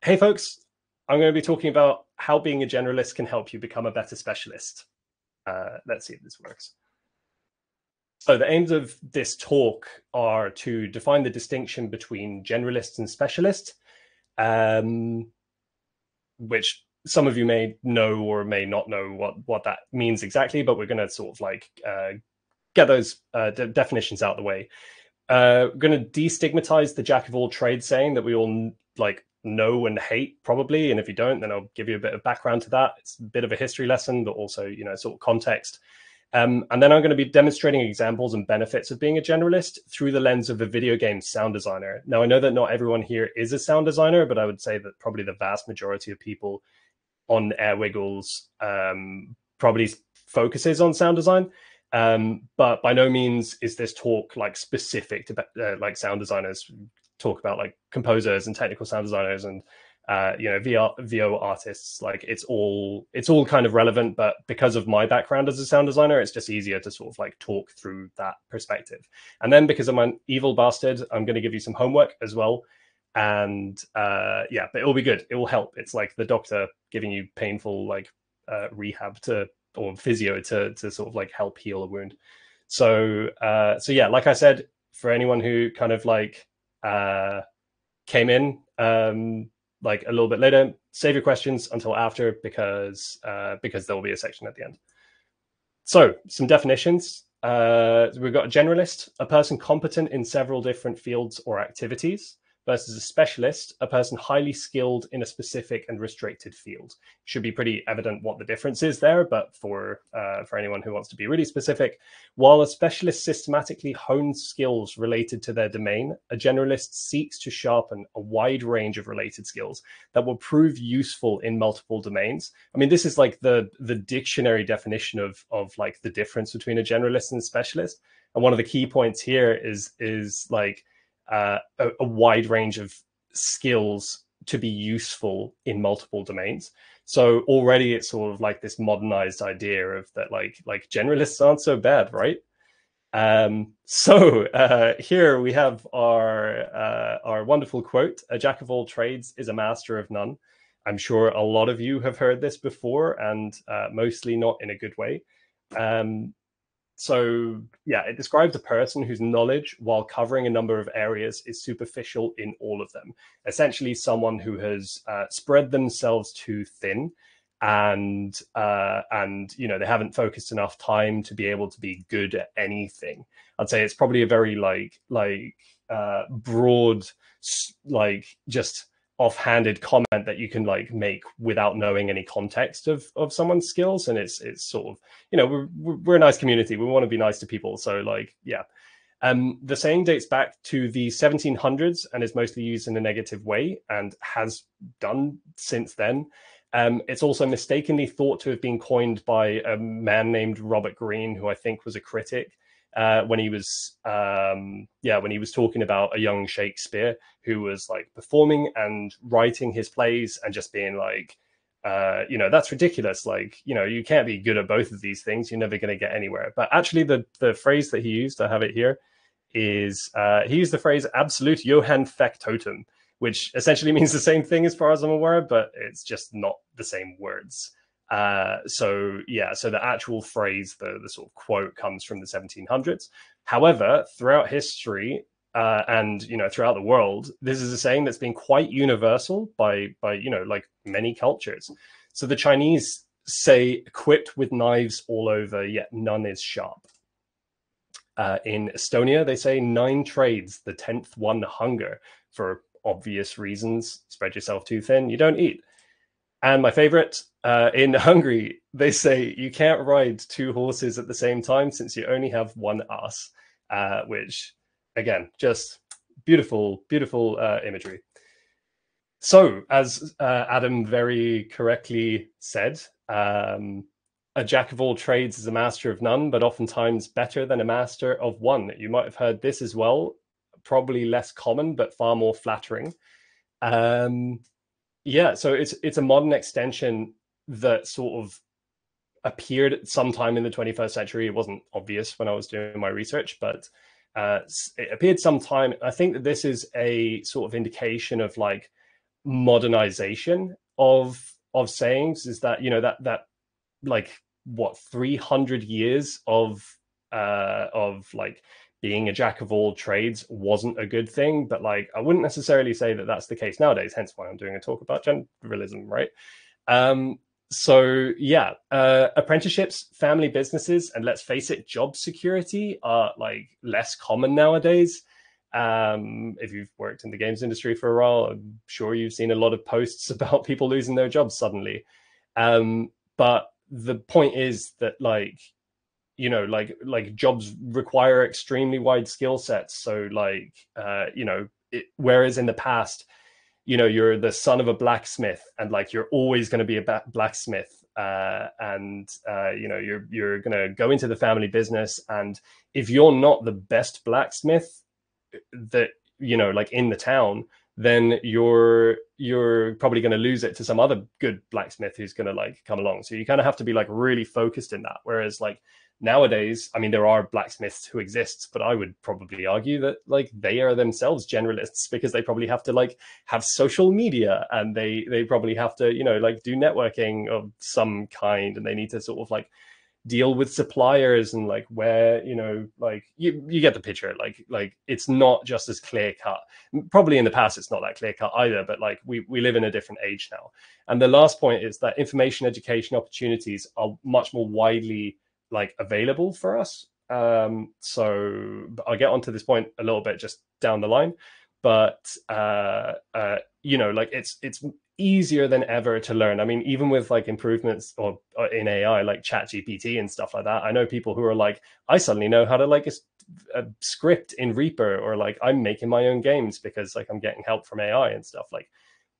Hey, folks, I'm going to be talking about how being a generalist can help you become a better specialist. Uh, let's see if this works. So the aims of this talk are to define the distinction between generalists and specialists, um, which some of you may know or may not know what, what that means exactly, but we're going to sort of like uh, get those uh, de definitions out of the way. Uh, we're going to destigmatize the jack of all trades saying that we all like know and hate probably and if you don't then i'll give you a bit of background to that. It's a bit of a history lesson but also you know sort of context. Um, and then i'm going to be demonstrating examples and benefits of being a generalist through the lens of a video game sound designer. Now i know that not everyone here is a sound designer but i would say that probably the vast majority of people on Airwiggles um, probably focuses on sound design. Um, but by no means is this talk like specific to uh, like sound designers talk about like composers and technical sound designers and uh, you know VR, VO artists. Like it's all it's all kind of relevant, but because of my background as a sound designer, it's just easier to sort of like talk through that perspective. And then because I'm an evil bastard, I'm going to give you some homework as well. And uh, yeah, but it will be good. It will help. It's like the doctor giving you painful like uh, rehab to or physio to to sort of like help heal a wound. So uh, so yeah, like I said, for anyone who kind of like uh, came in um, like a little bit later. Save your questions until after because uh, because there will be a section at the end. So some definitions. Uh, we've got a generalist, a person competent in several different fields or activities versus a specialist, a person highly skilled in a specific and restricted field. Should be pretty evident what the difference is there, but for uh, for anyone who wants to be really specific, while a specialist systematically hones skills related to their domain, a generalist seeks to sharpen a wide range of related skills that will prove useful in multiple domains. I mean, this is like the the dictionary definition of of like the difference between a generalist and a specialist. And one of the key points here is is like uh, a, a wide range of skills to be useful in multiple domains. So already it's sort of like this modernized idea of that like like generalists aren't so bad, right? Um, so uh, here we have our uh, our wonderful quote: "A jack of all trades is a master of none." I'm sure a lot of you have heard this before, and uh, mostly not in a good way. Um, so yeah, it describes a person whose knowledge, while covering a number of areas, is superficial in all of them. Essentially, someone who has uh, spread themselves too thin, and uh, and you know they haven't focused enough time to be able to be good at anything. I'd say it's probably a very like like uh, broad, like just offhanded comment that you can like make without knowing any context of of someone's skills. And it's it's sort of you know we're we're a nice community. We want to be nice to people. So like yeah. Um the saying dates back to the 1700s and is mostly used in a negative way and has done since then. Um, it's also mistakenly thought to have been coined by a man named Robert Greene, who I think was a critic uh, when he was um, yeah when he was talking about a young Shakespeare who was like performing and writing his plays and just being like uh, you know that's ridiculous. Like you know you can't be good at both of these things. You're never going to get anywhere. But actually the the phrase that he used i have it here is uh, he used the phrase absolute johann factotum which essentially means the same thing as far as i'm aware but it's just not the same words uh, so yeah, so the actual phrase, the the sort of quote comes from the 1700s. However, throughout history uh, and you know throughout the world, this is a saying that's been quite universal by by you know like many cultures. So the Chinese say, "Equipped with knives all over, yet none is sharp." Uh, in Estonia, they say nine trades, the tenth one hunger. For obvious reasons, spread yourself too thin, you don't eat. And my favorite, uh, in Hungary, they say you can't ride two horses at the same time since you only have one ass, uh, which, again, just beautiful, beautiful uh, imagery. So, as uh, Adam very correctly said, um, a jack of all trades is a master of none, but oftentimes better than a master of one. You might have heard this as well, probably less common, but far more flattering. Um, yeah, so it's it's a modern extension that sort of appeared sometime in the 21st century. It wasn't obvious when I was doing my research, but uh, it appeared sometime. I think that this is a sort of indication of like modernization of of sayings is that you know that that like what 300 years of uh of like being a jack of all trades wasn't a good thing but like i wouldn't necessarily say that that's the case nowadays hence why i'm doing a talk about generalism right? Um so yeah uh apprenticeships family businesses and let's face it job security are like less common nowadays. Um if you've worked in the games industry for a while i'm sure you've seen a lot of posts about people losing their jobs suddenly. Um but the point is that like you know like like jobs require extremely wide skill sets. So like uh you know it, whereas in the past you know you're the son of a blacksmith and like you're always going to be a blacksmith uh, and uh, you know you're you're going to go into the family business. And if you're not the best blacksmith that you know like in the town then you're you're probably going to lose it to some other good blacksmith who's going to like come along. So you kind of have to be like really focused in that. Whereas like nowadays i mean there are blacksmiths who exist but i would probably argue that like they are themselves generalists because they probably have to like have social media and they they probably have to you know like do networking of some kind and they need to sort of like deal with suppliers and like where you know like you you get the picture. Like like it's not just as clear cut. Probably in the past it's not that clear cut either but like we we live in a different age now. And the last point is that information education opportunities are much more widely like available for us. Um, so I'll get onto this point a little bit just down the line, but uh, uh, you know, like it's it's easier than ever to learn. I mean, even with like improvements or, or in AI, like Chat GPT and stuff like that, I know people who are like, I suddenly know how to like a, a script in Reaper, or like I'm making my own games because like I'm getting help from AI and stuff like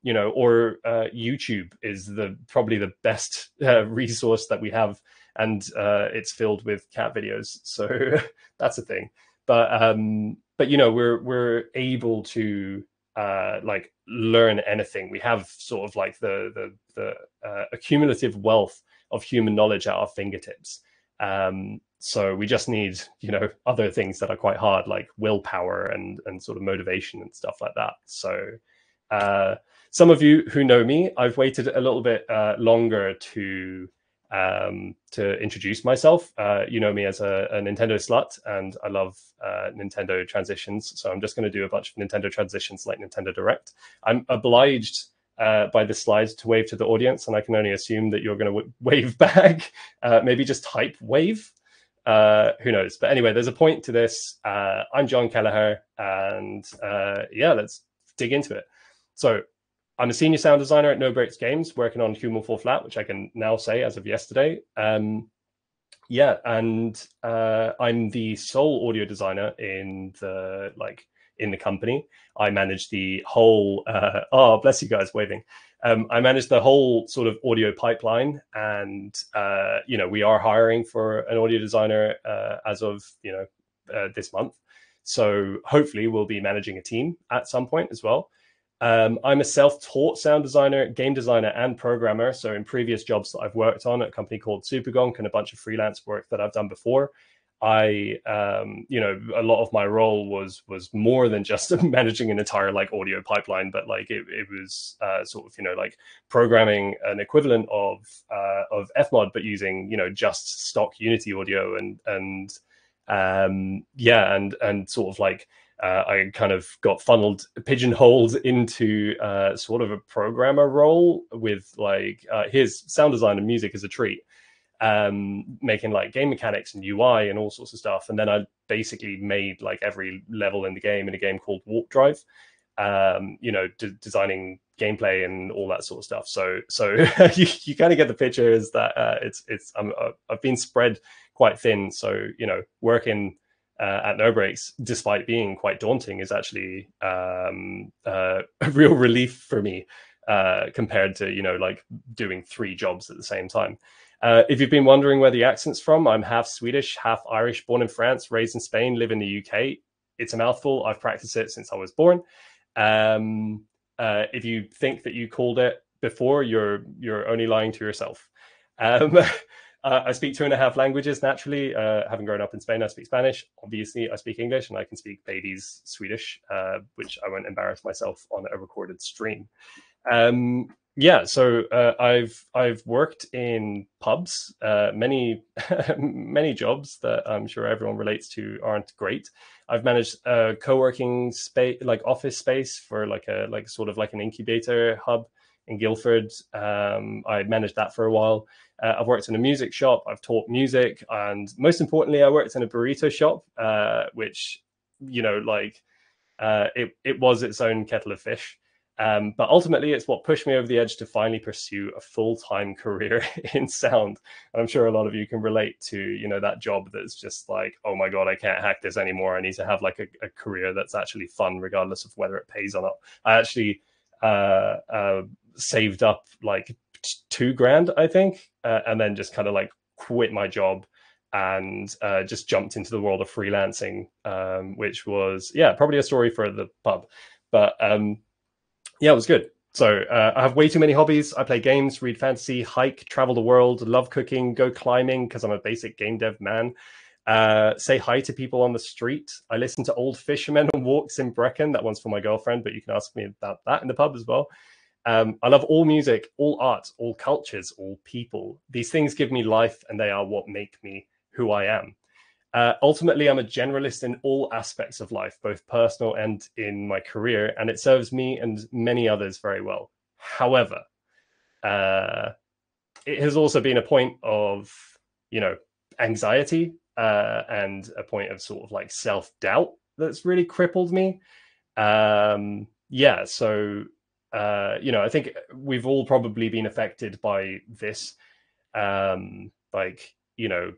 you know or uh, youtube is the probably the best uh, resource that we have and uh, it's filled with cat videos. So that's a thing. But um, but you know we're we're able to uh, like learn anything. We have sort of like the the the uh, accumulative wealth of human knowledge at our fingertips. Um, so we just need you know other things that are quite hard like willpower and and sort of motivation and stuff like that. So uh, some of you who know me, I've waited a little bit uh, longer to um, to introduce myself. Uh, you know me as a, a, Nintendo slut, and I love uh, Nintendo transitions. So I'm just going to do a bunch of Nintendo transitions like Nintendo Direct. I'm obliged uh, by the slides to wave to the audience, and I can only assume that you're going to w- wave back. Uh, maybe just type wave. Uh, who knows? But anyway, there's a point to this. Uh, I'm Jon Kelliher, and uh yeah, let's dig into it. So I'm a senior sound designer at No Brakes Games, working on Human Fall Flat, which I can now say as of yesterday. Um, yeah, and uh, I'm the sole audio designer in the like in the company. I manage the whole. Uh, oh, bless you guys, waving. Um, I manage the whole sort of audio pipeline, and uh, you know we are hiring for an audio designer uh, as of you know uh, this month. So hopefully we'll be managing a team at some point as well. Um, I'm a self-taught sound designer, game designer, and programmer. So in previous jobs that I've worked on at a company called Supergonk and a bunch of freelance work that I've done before, I, um, you know, a lot of my role was was more than just managing an entire like audio pipeline, but like it, it was uh, sort of you know like programming an equivalent of uh, of Fmod, but using you know just stock Unity audio and and um, yeah, and and sort of like uh, I kind of got funneled, pigeonholed into uh, sort of a programmer role with like, uh, here's sound design and music as a treat, um, making like game mechanics and UI and all sorts of stuff. And then I basically made like every level in the game in a game called Warp Drive, um, you know, d- designing gameplay and all that sort of stuff. So, so you, you kind of get the picture is that uh, it's, it's, I'm, uh, I've been spread quite thin. So, you know, working uh, at No Brakes, despite being quite daunting, is actually um, uh, a real relief for me uh, compared to you know like doing three jobs at the same time. Uh, if you've been wondering where the accent's from, I'm half Swedish, half Irish, born in France, raised in Spain, live in the UK. It's a mouthful. I've practiced it since I was born. Um, uh, if you think that you called it before, you're you're only lying to yourself. Um, Uh, I speak two and a half languages naturally. Uh, having grown up in Spain, I speak Spanish. Obviously, I speak English and I can speak baby's Swedish, uh, which I won't embarrass myself on a recorded stream. Um, yeah, so uh, I've I've worked in pubs. Uh, many many jobs that I'm sure everyone relates to aren't great. I've managed a co-working space, like office space, for like a like sort of like an incubator hub in Guildford. Um, I managed that for a while. Uh, I've worked in a music shop. I've taught music, and most importantly, I worked in a burrito shop, uh, which you know, like uh, it it was its own kettle of fish. Um, but ultimately, it's what pushed me over the edge to finally pursue a full time career in sound. And I'm sure a lot of you can relate to, you know, that job that's just like, oh my god, I can't hack this anymore. I need to have like a, a career that's actually fun, regardless of whether it pays or not. I actually uh, uh, saved up like two grand, I think, uh, and then just kind of like quit my job and uh, just jumped into the world of freelancing, um, which was yeah probably a story for the pub, but um, yeah, it was good. So uh, I have way too many hobbies. I play games, read fantasy, hike, travel the world, love cooking, go climbing because I'm a basic game dev man. Uh, say hi to people on the street. I listen to old fishermen on walks in Brecon. That one's for my girlfriend, but you can ask me about that in the pub as well. Um, I love all music, all art, all cultures, all people. These things give me life and they are what make me who I am. Uh, ultimately, I'm a generalist in all aspects of life, both personal and in my career, and it serves me and many others very well. However, uh, it has also been a point of, you know, anxiety uh, and a point of sort of like self doubt that's really crippled me. Um, yeah, so uh, you know, I think we've all probably been affected by this. Um, like, you know,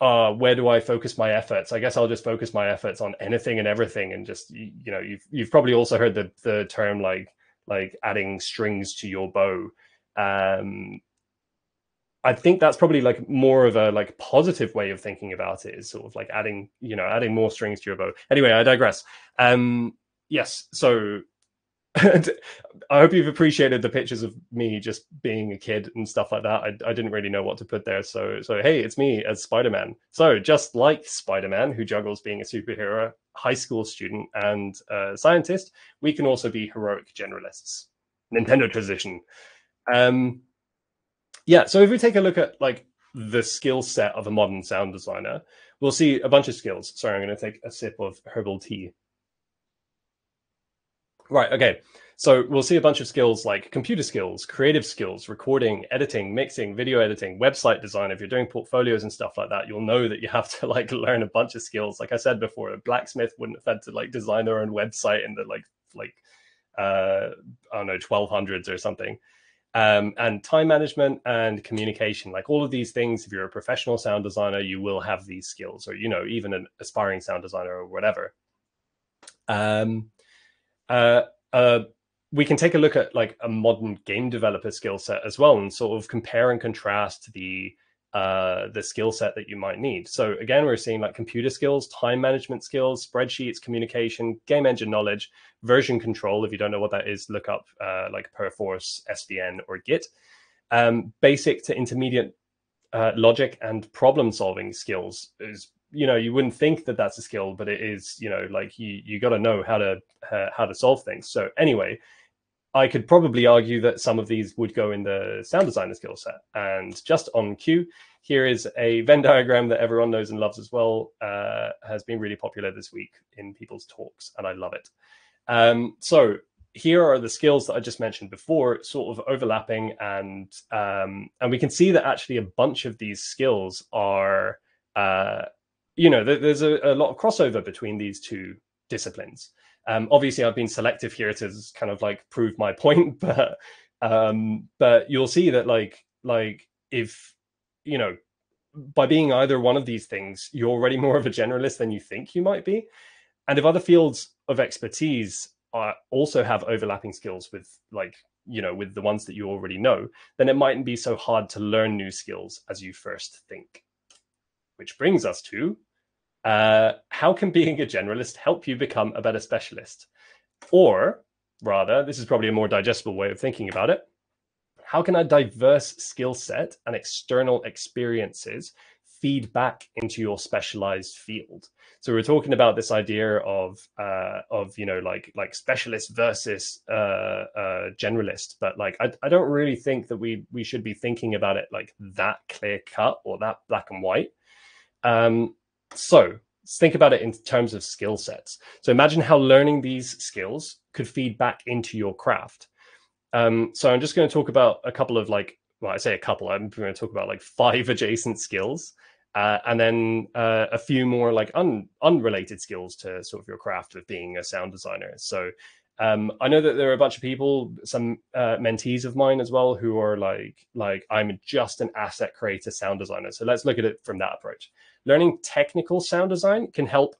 uh, where do I focus my efforts? I guess I'll just focus my efforts on anything and everything, and just you, you know, you've you've probably also heard the the term like like adding strings to your bow. Um, I think that's probably like more of a like positive way of thinking about it is sort of like adding you know adding more strings to your bow. Anyway, I digress. Um, yes, so I hope you've appreciated the pictures of me just being a kid and stuff like that. I, I didn't really know what to put there. So, so hey, it's me as Spider Man. So, just like Spider Man, who juggles being a superhero, high school student, and a scientist, we can also be heroic generalists. Nintendo transition. Um, yeah. So, if we take a look at like the skill set of a modern sound designer, we'll see a bunch of skills. Sorry, I'm going to take a sip of herbal tea. Right. Okay. So we'll see a bunch of skills like computer skills, creative skills, recording, editing, mixing, video editing, website design. If you're doing portfolios and stuff like that, you'll know that you have to like learn a bunch of skills. Like I said before, a blacksmith wouldn't have had to like design their own website in the like like uh I don't know 1200s or something. Um, and time management and communication, like all of these things. If you're a professional sound designer, you will have these skills, or you know, even an aspiring sound designer or whatever. Um, uh, uh, we can take a look at like a modern game developer skill set as well and sort of compare and contrast the uh, the skill set that you might need. So again, we're seeing like computer skills, time management skills, spreadsheets, communication, game engine knowledge, version control. If you don't know what that is, look up uh, like Perforce, SVN, or Git. Um, basic to intermediate uh, logic and problem solving skills is you know you wouldn't think that that's a skill but it is you know like you you got to know how to uh, how to solve things. So anyway i could probably argue that some of these would go in the sound designer skill set. And just on cue here is a venn diagram that everyone knows and loves as well uh, has been really popular this week in people's talks and i love it. Um, so here are the skills that I just mentioned before, sort of overlapping, and um, and we can see that actually a bunch of these skills are uh, you know, there's a, a, lot of crossover between these two disciplines. Um, obviously, I've been selective here to kind of like prove my point, but um, but you'll see that like like if you know by being either one of these things, you're already more of a generalist than you think you might be. And if other fields of expertise are, also have overlapping skills with like you know with the ones that you already know, then it mightn't be so hard to learn new skills as you first think. Which brings us to uh, how can being a generalist help you become a better specialist? Or rather, this is probably a more digestible way of thinking about it. How can a diverse skill set and external experiences feed back into your specialized field. So we're talking about this idea of uh, of you know like like specialist versus uh, uh, generalist, but like I, I don't really think that we we should be thinking about it like that clear cut or that black and white. Um, so think about it in terms of skill sets. So imagine how learning these skills could feed back into your craft. Um, so I'm just going to talk about a couple of like well, I say a couple. I'm going to talk about like five adjacent skills, uh, and then uh, a few more like un- unrelated skills to sort of your craft of being a sound designer. So um, I know that there are a bunch of people, some uh, mentees of mine as well, who are like, like I'm just an asset creator sound designer. So let's look at it from that approach. Learning technical sound design can help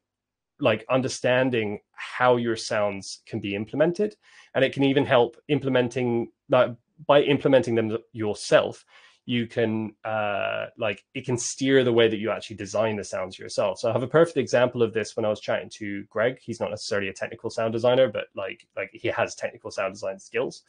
like understanding how your sounds can be implemented and it can even help implementing like by implementing them yourself you can uh, like it can steer the way that you actually design the sounds yourself. So I have a perfect example of this when I was chatting to Greg. He's not necessarily a technical sound designer, but like like he has technical sound design skills,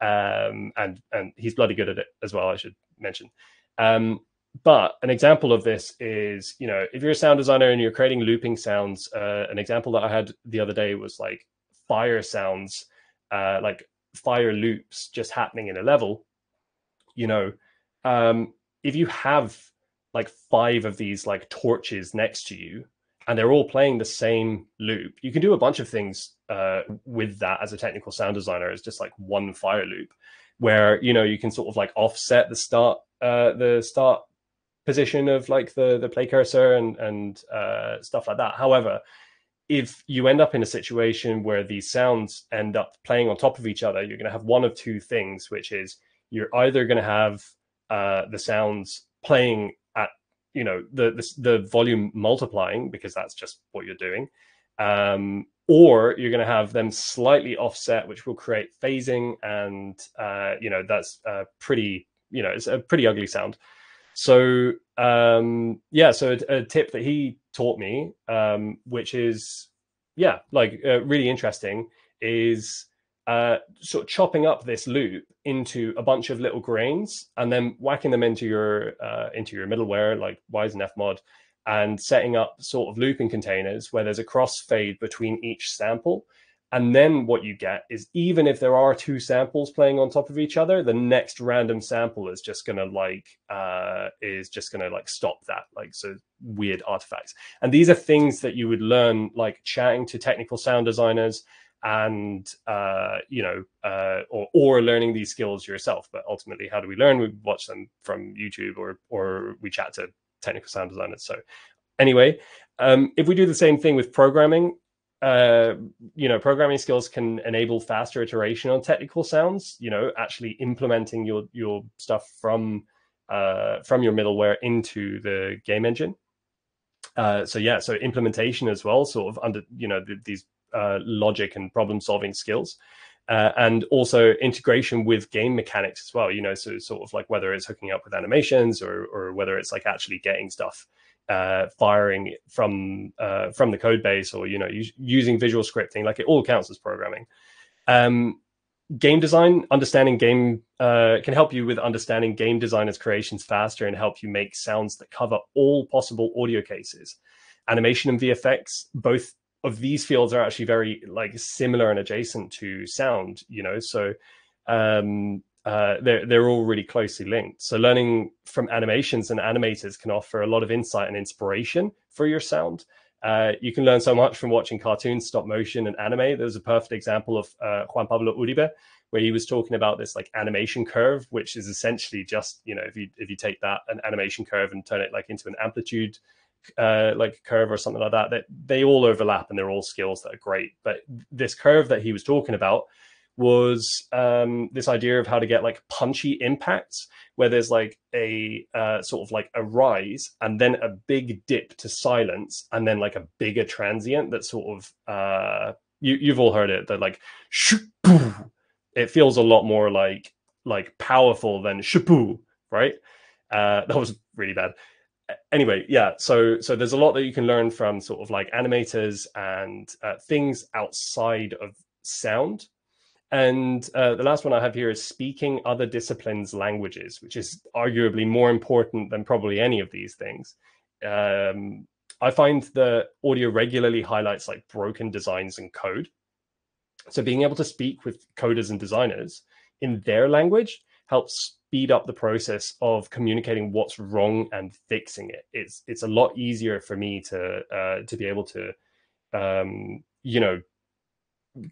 um, and and he's bloody good at it as well. I should mention. Um, but an example of this is, you know, if you're a sound designer and you're creating looping sounds, uh, an example that I had the other day was like fire sounds, uh, like fire loops just happening in a level. You know, um, if you have like five of these like torches next to you and they're all playing the same loop you can do a bunch of things uh, with that as a technical sound designer it's just like one fire loop where you know you can sort of like offset the start uh, the start position of like the the play cursor and and uh, stuff like that. However if you end up in a situation where these sounds end up playing on top of each other you're going to have one of two things which is you're either going to have uh, the sounds playing at you know the, the, the volume multiplying because that's just what you're doing. Um, or you're going to have them slightly offset which will create phasing and uh, you know that's a pretty you know it's a pretty ugly sound. So um, yeah so a, a, tip that he taught me um, which is yeah like uh, really interesting is uh, sort of chopping up this loop into a bunch of little grains and then whacking them into your uh, into your middleware like Wwise and Fmod and setting up sort of looping containers where there's a crossfade between each sample. And then what you get is even if there are two samples playing on top of each other, the next random sample is just gonna like uh, is just gonna like stop that like so weird artifacts. And these are things that you would learn like chatting to technical sound designers and uh, you know, uh, or or learning these skills yourself. But ultimately, how do we learn? We watch them from YouTube, or or we chat to technical sound designers. So anyway, um, if we do the same thing with programming, uh, you know, programming skills can enable faster iteration on technical sounds. You know, actually implementing your your stuff from uh, from your middleware into the game engine. Uh, so yeah, so implementation as well, sort of under you know the, these uh, logic and problem solving skills. Uh, and also integration with game mechanics as well. You know, so sort of like whether it's hooking up with animations or or whether it's like actually getting stuff uh, firing from uh, from the code base or you know using visual scripting. Like it all counts as programming. Um, game design, understanding game uh, can help you with understanding game designers' creations faster and help you make sounds that cover all possible audio cases. Animation and VFX both of these fields are actually very like similar and adjacent to sound you know so um uh, they're they're all really closely linked. So learning from animations and animators can offer a lot of insight and inspiration for your sound. Uh, you can learn so much from watching cartoons, stop motion, and anime. There's a perfect example of uh, Juan Pablo Uribe, where he was talking about this like animation curve, which is essentially just you know if you if you take that an animation curve and turn it like into an amplitude uh, like curve or something like that, that they all overlap and they're all skills that are great. But this curve that he was talking about was um, this idea of how to get like punchy impacts where there's like a uh, sort of like a rise and then a big dip to silence and then like a bigger transient that sort of uh, you, you've all heard it that like it feels a lot more like like powerful than shapu right uh, that was really bad anyway, yeah. So so there's a lot that you can learn from sort of like animators and uh, things outside of sound. And uh, the last one I have here is speaking other disciplines' languages, which is arguably more important than probably any of these things. Um, I find that audio regularly highlights like broken designs and code. So being able to speak with coders and designers in their language helps speed up the process of communicating what's wrong and fixing it. It's it's a lot easier for me to uh, to be able to um, you know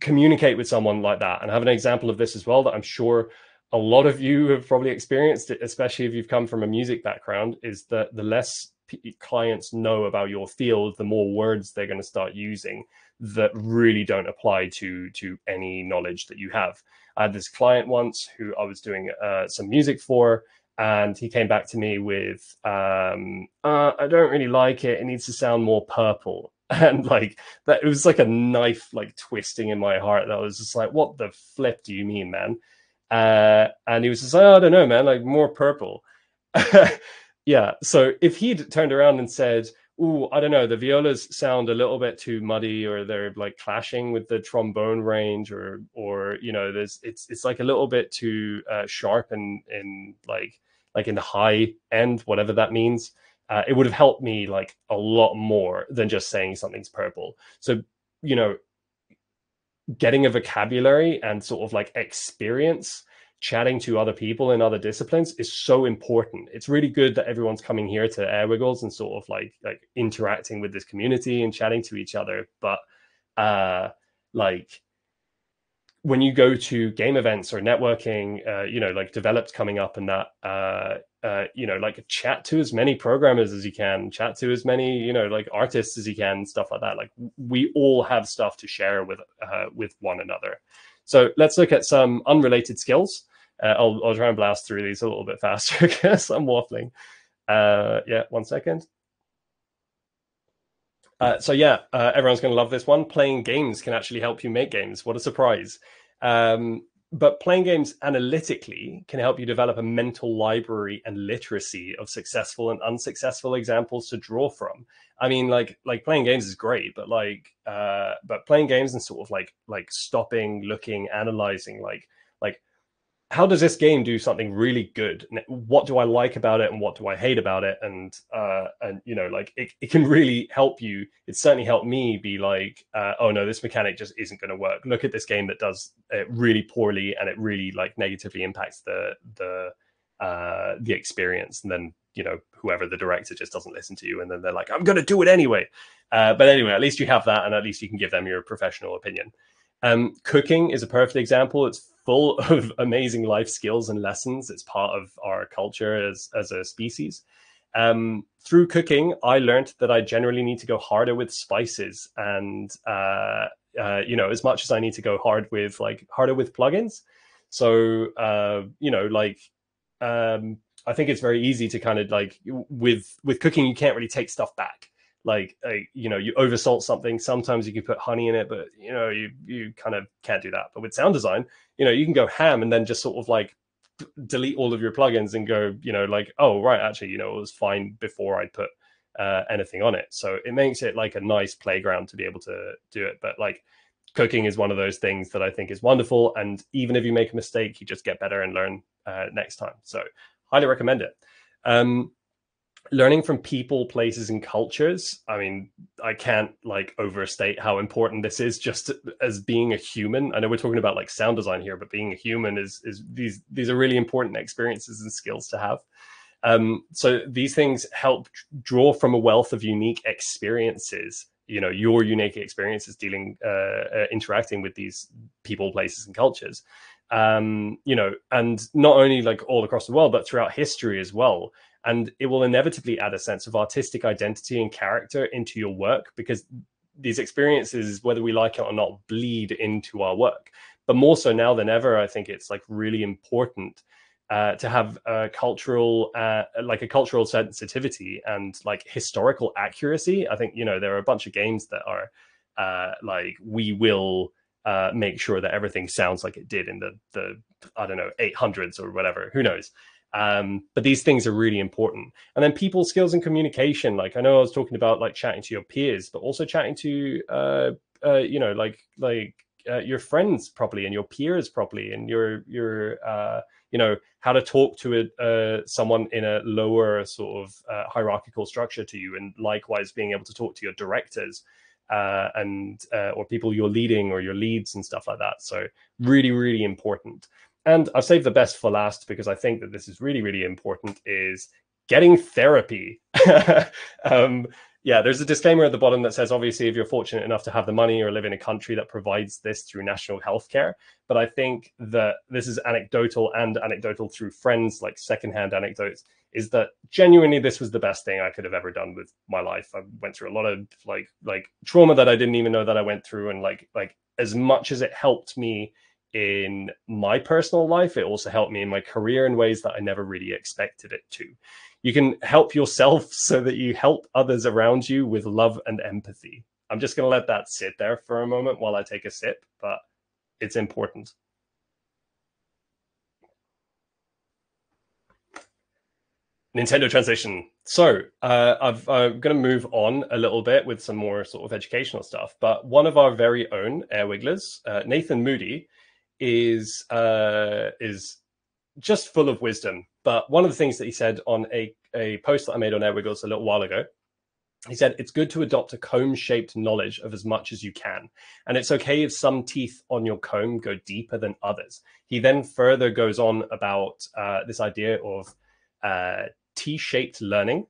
communicate with someone like that. And I have an example of this as well that I'm sure a lot of you have probably experienced especially if you've come from a music background, is that the less clients know about your field, the more words they're going to start using that really don't apply to to any knowledge that you have. I had this client once who I was doing uh, some music for, and he came back to me with, um, uh, "I don't really like it. It needs to sound more purple." And like that, it was like a knife like twisting in my heart. That was just like, "What the flip do you mean, man?" Uh, and he was just like, oh, "I don't know, man. Like more purple." yeah. So if he'd turned around and said, "Ooh, I don't know, the violas sound a little bit too muddy, or they're like clashing with the trombone range, or or you know, there's it's it's like a little bit too uh, sharp and in like like in the high end, whatever that means." Uh, it would have helped me like a lot more than just saying something's purple. So you know, getting a vocabulary and sort of like experience chatting to other people in other disciplines is so important. It's really good that everyone's coming here to Airwiggles and sort of like like interacting with this community and chatting to each other. But uh like when you go to game events or networking, uh, you know, like developed coming up and that, uh, uh, you know, like chat to as many programmers as you can, chat to as many, you know, like artists as you can, stuff like that. Like we all have stuff to share with uh, with one another. So let's look at some unrelated skills. Uh, I'll, I'll try and blast through these a little bit faster because I'm waffling. Uh, yeah, one second. Uh, so yeah, uh, everyone's going to love this one. Playing games can actually help you make games. What a surprise! Um, but playing games analytically can help you develop a mental library and literacy of successful and unsuccessful examples to draw from. I mean, like like playing games is great, but like uh, but playing games and sort of like like stopping, looking, analyzing, like like how does this game do something really good? What do I like about it, and what do I hate about it? And uh, and you know, like it, it can really help you. It certainly helped me be like, uh, oh no, this mechanic just isn't going to work. Look at this game that does it really poorly, and it really like negatively impacts the the uh, the experience. And then you know, whoever the director just doesn't listen to you, and then they're like, I'm going to do it anyway. Uh, but anyway, at least you have that, and at least you can give them your professional opinion. Um, cooking is a perfect example. It's full of amazing life skills and lessons. It's part of our culture as, as a species. Um, through cooking, I learned that I generally need to go harder with spices, and uh, uh, you know, as much as I need to go hard with like harder with plugins. So uh, you know, like um, I think it's very easy to kind of like with with cooking, you can't really take stuff back like, like you know you oversalt something sometimes you can put honey in it but you know you you kind of can't do that. But with sound design you know you can go ham and then just sort of like delete all of your plugins and go you know like oh right actually you know it was fine before i put uh, anything on it. So it makes it like a nice playground to be able to do it. But like cooking is one of those things that i think is wonderful and even if you make a mistake you just get better and learn uh, next time. So highly recommend it. Um, learning from people places and cultures i mean i can't like overstate how important this is just as being a human. I know we're talking about like sound design here but being a human is is these these are really important experiences and skills to have. Um, so these things help draw from a wealth of unique experiences you know your unique experiences dealing uh, uh, interacting with these people places and cultures. Um, you know and not only like all across the world but throughout history as well and it will inevitably add a sense of artistic identity and character into your work because these experiences whether we like it or not bleed into our work. But more so now than ever i think it's like really important uh, to have a cultural uh, like a cultural sensitivity and like historical accuracy. I think you know there are a bunch of games that are uh, like we will uh, make sure that everything sounds like it did in the the i don't know 800s or whatever. Who knows um, but these things are really important. And then people skills and communication. Like I know I was talking about like chatting to your peers, but also chatting to uh, uh, you know like like uh, your friends properly and your peers properly and your your uh, you know how to talk to a, uh, someone in a lower sort of uh, hierarchical structure to you and likewise being able to talk to your directors uh, and uh, or people you're leading or your leads and stuff like that so really really important and i've saved the best for last because i think that this is really really important is getting therapy um, yeah, there's a disclaimer at the bottom that says obviously if you're fortunate enough to have the money or live in a country that provides this through national healthcare. But I think that this is anecdotal and anecdotal through friends, like secondhand anecdotes, is that genuinely this was the best thing I could have ever done with my life. I went through a lot of like like trauma that I didn't even know that I went through, and like like as much as it helped me in my personal life, it also helped me in my career in ways that I never really expected it to you can help yourself so that you help others around you with love and empathy. I'm just going to let that sit there for a moment while I take a sip, but it's important. Nintendo transition. So uh, I've, I'm going to move on a little bit with some more sort of educational stuff. But one of our very own air wigglers, uh, Nathan Moody, is uh, is just full of wisdom. But one of the things that he said on a, a post that I made on Air Wiggles a little while ago, he said it's good to adopt a comb shaped knowledge of as much as you can. And it's okay if some teeth on your comb go deeper than others. He then further goes on about uh, this idea of uh, T shaped learning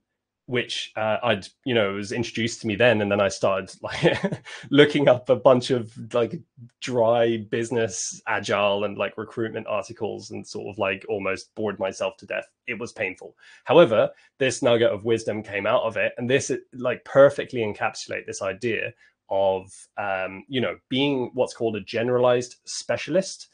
which uh, I'd you know was introduced to me then, and then I started like looking up a bunch of like dry business, agile, and like recruitment articles, and sort of like almost bored myself to death. It was painful. However, this nugget of wisdom came out of it, and this like perfectly encapsulate this idea of um, you know being what's called a generalized specialist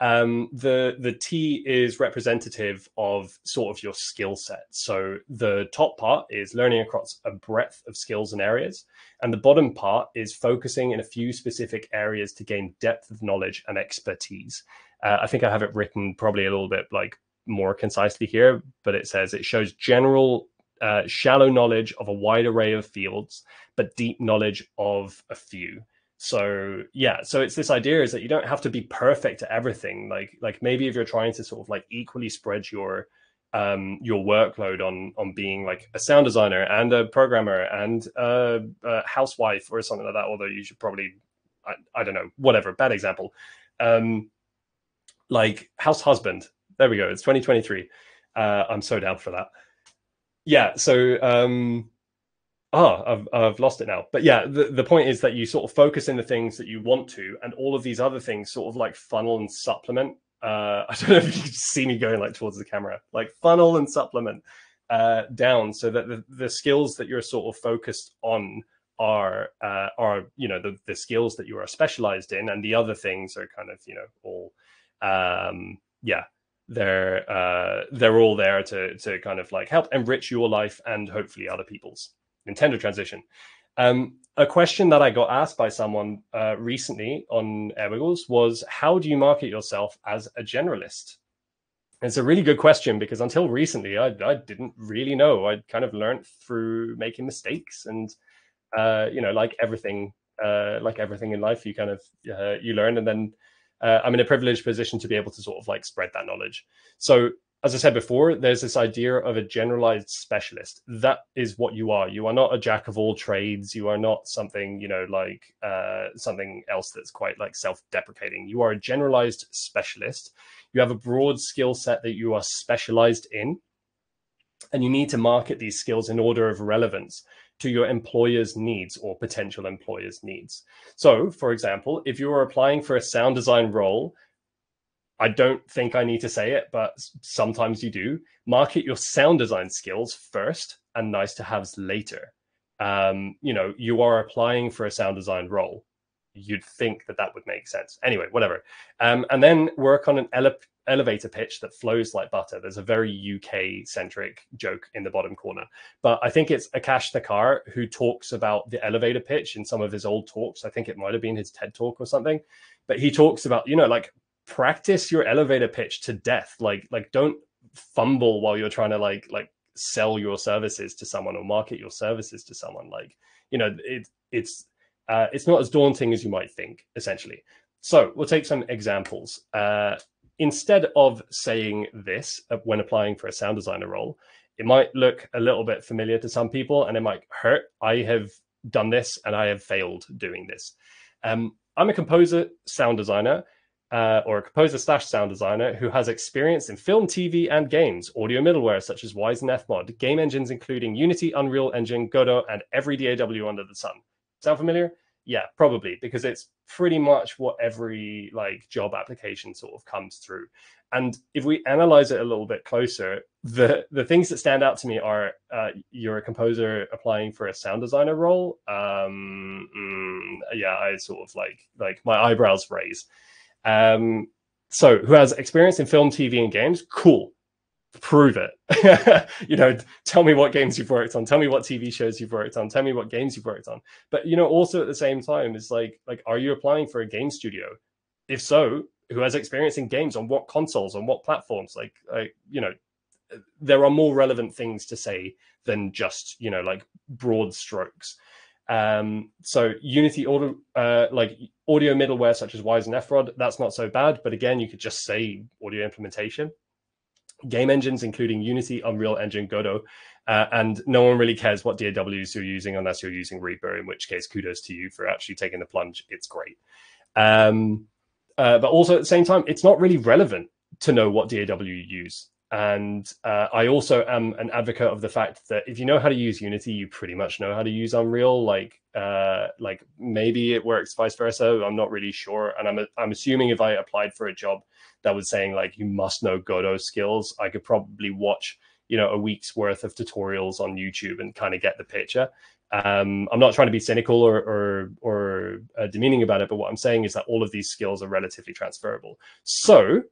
um, the the T is representative of sort of your skill set. So the top part is learning across a breadth of skills and areas, and the bottom part is focusing in a few specific areas to gain depth of knowledge and expertise. Uh, I think I have it written probably a little bit like more concisely here, but it says it shows general uh, shallow knowledge of a wide array of fields, but deep knowledge of a few so yeah so it's this idea is that you don't have to be perfect at everything. Like like maybe if you're trying to sort of like equally spread your um your workload on on being like a sound designer and a programmer and a, a housewife or something like that although you should probably I, I don't know whatever bad example. Um like house husband. There we go. It's 2023 uh i'm so down for that. Yeah so um ah, I've, I've lost it now. But yeah, the, the point is that you sort of focus in the things that you want to, and all of these other things sort of like funnel and supplement. Uh, I don't know if you see me going like towards the camera, like funnel and supplement uh, down, so that the, the skills that you're sort of focused on are uh, are you know the, the skills that you are specialized in, and the other things are kind of you know all um, yeah they're uh, they're all there to to kind of like help enrich your life and hopefully other people's. Nintendo transition. Um, a question that I got asked by someone uh, recently on Airwiggles was, "How do you market yourself as a generalist?" It's a really good question because until recently, I, I didn't really know. I kind of learned through making mistakes, and uh, you know, like everything, uh, like everything in life, you kind of uh, you learn, and then uh, I'm in a privileged position to be able to sort of like spread that knowledge. So as I said before, there's this idea of a generalized specialist. That is what you are. You are not a jack of all trades. You are not something, you know, like uh, something else that's quite like self-deprecating. You are a generalized specialist. You have a broad skill set that you are specialized in, and you need to market these skills in order of relevance to your employer's needs or potential employer's needs. So, for example, if you are applying for a sound design role I don't think I need to say it, but sometimes you do. Market your sound design skills first and nice to haves later. Um, you know, you are applying for a sound design role. You'd think that that would make sense. Anyway, whatever. Um, and then work on an ele- elevator pitch that flows like butter. There's a very UK centric joke in the bottom corner, but I think it's Akash Thakkar who talks about the elevator pitch in some of his old talks. I think it might have been his TED talk or something, but he talks about, you know, like practice your elevator pitch to death like like don't fumble while you're trying to like like sell your services to someone or market your services to someone like you know it, it's uh, it's not as daunting as you might think essentially so we'll take some examples. Uh, instead of saying this uh, when applying for a sound designer role, it might look a little bit familiar to some people and it might hurt. I have done this and I have failed doing this. Um, I'm a composer, sound designer, uh, or a composer slash sound designer who has experience in film, TV, and games, audio middleware such as Wwise and Fmod, game engines including Unity, Unreal Engine, Godot, and every DAW under the sun. Sound familiar? Yeah, probably because it's pretty much what every like job application sort of comes through. And if we analyze it a little bit closer, the the things that stand out to me are uh, you're a composer applying for a sound designer role. Um, mm, yeah, I sort of like like my eyebrows raise um, so who has experience in film, TV, and games? Cool. Prove it. you know, tell me what games you've worked on. Tell me what TV shows you've worked on. Tell me what games you've worked on. But you know, also at the same time, it's like, like, are you applying for a game studio? If so, who has experience in games on what consoles, on what platforms? Like, like, you know, there are more relevant things to say than just, you know, like broad strokes. Um, so Unity audio, uh, like audio middleware such as Wwise and Fmod, that's not so bad. But again, you could just say audio implementation. Game engines, including Unity, Unreal Engine, Godot, uh, and no one really cares what DAWs you're using unless you're using Reaper, in which case kudos to you for actually taking the plunge. It's great. Um, uh, but also at the same time, it's not really relevant to know what DAW you use. And uh, I also am an advocate of the fact that if you know how to use Unity, you pretty much know how to use Unreal. Like, uh, like maybe it works vice versa. I'm not really sure. And I'm I'm assuming if I applied for a job that was saying like you must know Godot skills, I could probably watch you know a week's worth of tutorials on YouTube and kind of get the picture. Um, I'm not trying to be cynical or or, or uh, demeaning about it, but what I'm saying is that all of these skills are relatively transferable. So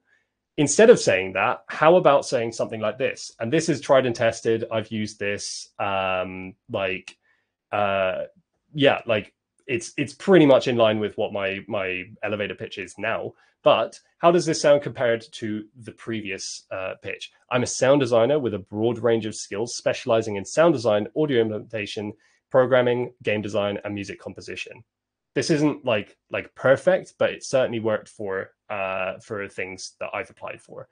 instead of saying that, how about saying something like this? And this is tried and tested. I've used this um, like uh, yeah, like it's it's pretty much in line with what my my elevator pitch is now. But how does this sound compared to the previous uh, pitch? I'm a sound designer with a broad range of skills, specializing in sound design, audio implementation, programming, game design, and music composition this isn't like like perfect, but it certainly worked for uh, for things that I've applied for.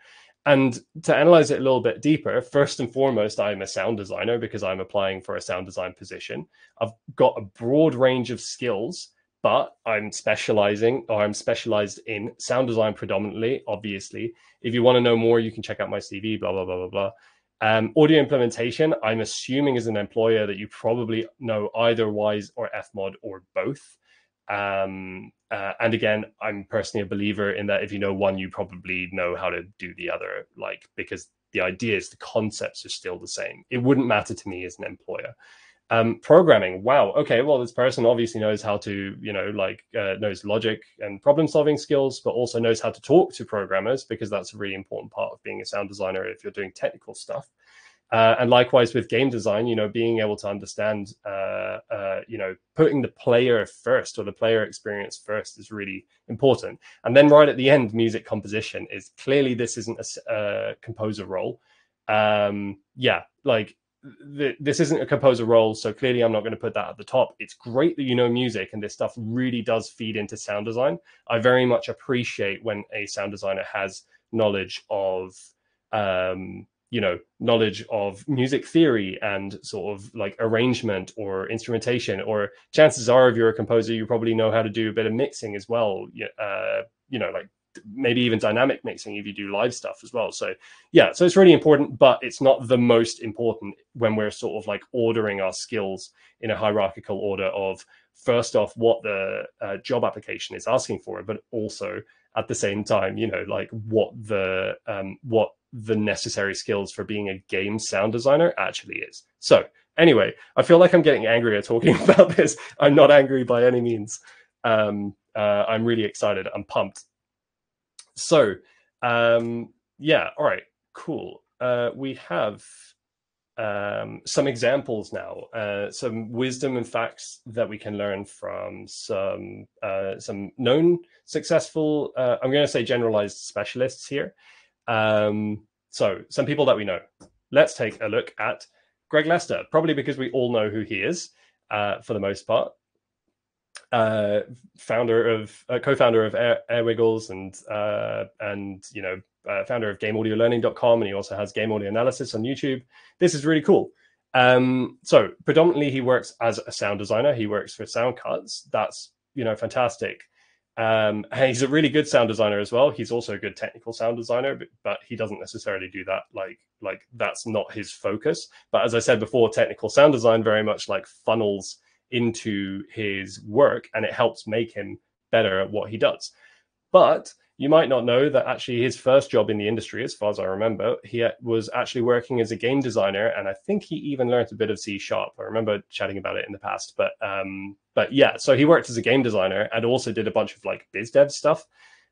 And to analyze it a little bit deeper, first and foremost, I'm a sound designer because I'm applying for a sound design position. I've got a broad range of skills, but I'm specializing or I'm specialized in sound design predominantly, obviously. If you want to know more, you can check out my CV, blah, blah, blah, blah, blah. Um, audio implementation, I'm assuming as an employer that you probably know either Wwise or Fmod or both. Um, uh, and again, I'm personally a believer in that if you know one, you probably know how to do the other, like because the ideas, the concepts are still the same. It wouldn't matter to me as an employer. Um, programming, wow, okay, well, this person obviously knows how to, you know, like uh, knows logic and problem solving skills, but also knows how to talk to programmers because that's a really important part of being a sound designer if you're doing technical stuff. Uh, and likewise with game design, you know, being able to understand, uh, uh, you know, putting the player first or the player experience first is really important. And then right at the end, music composition is clearly this isn't a, a composer role. Um, yeah, like th- this isn't a composer role, so clearly I'm not going to put that at the top. It's great that you know music, and this stuff really does feed into sound design. I very much appreciate when a sound designer has knowledge of um, you know knowledge of music theory and sort of like arrangement or instrumentation or chances are if you're a composer you probably know how to do a bit of mixing as well uh, you know like maybe even dynamic mixing if you do live stuff as well. So yeah so it's really important but it's not the most important when we're sort of like ordering our skills in a hierarchical order of first off what the uh, job application is asking for but also at the same time you know like what the um, what the necessary skills for being a game sound designer actually is. So, anyway, I feel like I'm getting angrier talking about this. I'm not angry by any means. Um, uh, I'm really excited. I'm pumped. So, um, yeah, all right, cool. Uh, we have um, some examples now, uh, some wisdom and facts that we can learn from some uh, some known successful. Uh, I'm going to say generalized specialists here. Um, so, some people that we know. Let's take a look at Greg Lester, probably because we all know who he is uh, for the most part. uh, founder of uh, co-founder of Air, Airwiggles and and you know uh, founder of GameAudioLearning.com, and he also has Game Audio Analysis on YouTube. This is really cool. Um, so predominantly he works as a sound designer. He works for sound cuts. That's you know fantastic. Um, and he's a really good sound designer as well. He's also a good technical sound designer, but, but he doesn't necessarily do that. Like like that's not his focus. But as I said before, technical sound design very much like funnels into his work, and it helps make him better at what he does. But you might not know that actually his first job in the industry, as far as I remember, he was actually working as a game designer, and I think he even learned a bit of C sharp. I remember chatting about it in the past, but um, but yeah, so he worked as a game designer and also did a bunch of like biz dev stuff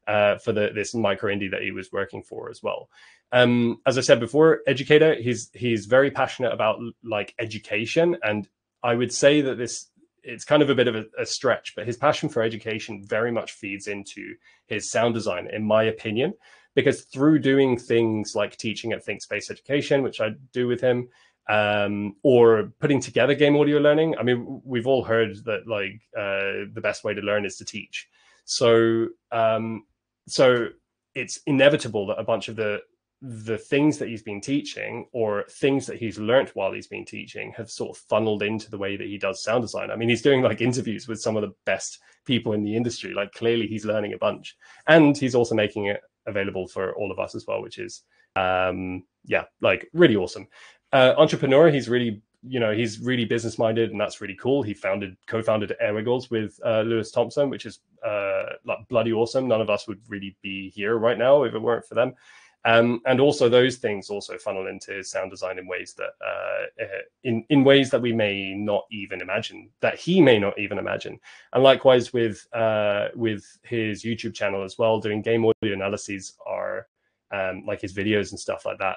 uh, for the this micro indie that he was working for as well. Um, as I said before, educator. He's he's very passionate about like education, and I would say that this it's kind of a bit of a, a, stretch, but his passion for education very much feeds into his sound design, in my opinion, because through doing things like teaching at Think Space Education, which I do with him, um, or putting together game audio learning. I mean, we've all heard that like uh, the best way to learn is to teach. So, um, so it's inevitable that a bunch of the the things that he's been teaching or things that he's learned while he's been teaching have sort of funneled into the way that he does sound design. I mean, he's doing like interviews with some of the best people in the industry. Like clearly he's learning a bunch. And he's also making it available for all of us as well, which is um yeah, like really awesome. Uh entrepreneur, he's really you know he's really business minded and that's really cool he founded co-founded airwiggles with uh, lewis thompson which is uh, like bloody awesome none of us would really be here right now if it weren't for them um, and also those things also funnel into sound design in ways that uh, uh, in in ways that we may not even imagine that he may not even imagine. And likewise with uh, with his youtube channel as well doing game audio analyses are um, like his videos and stuff like that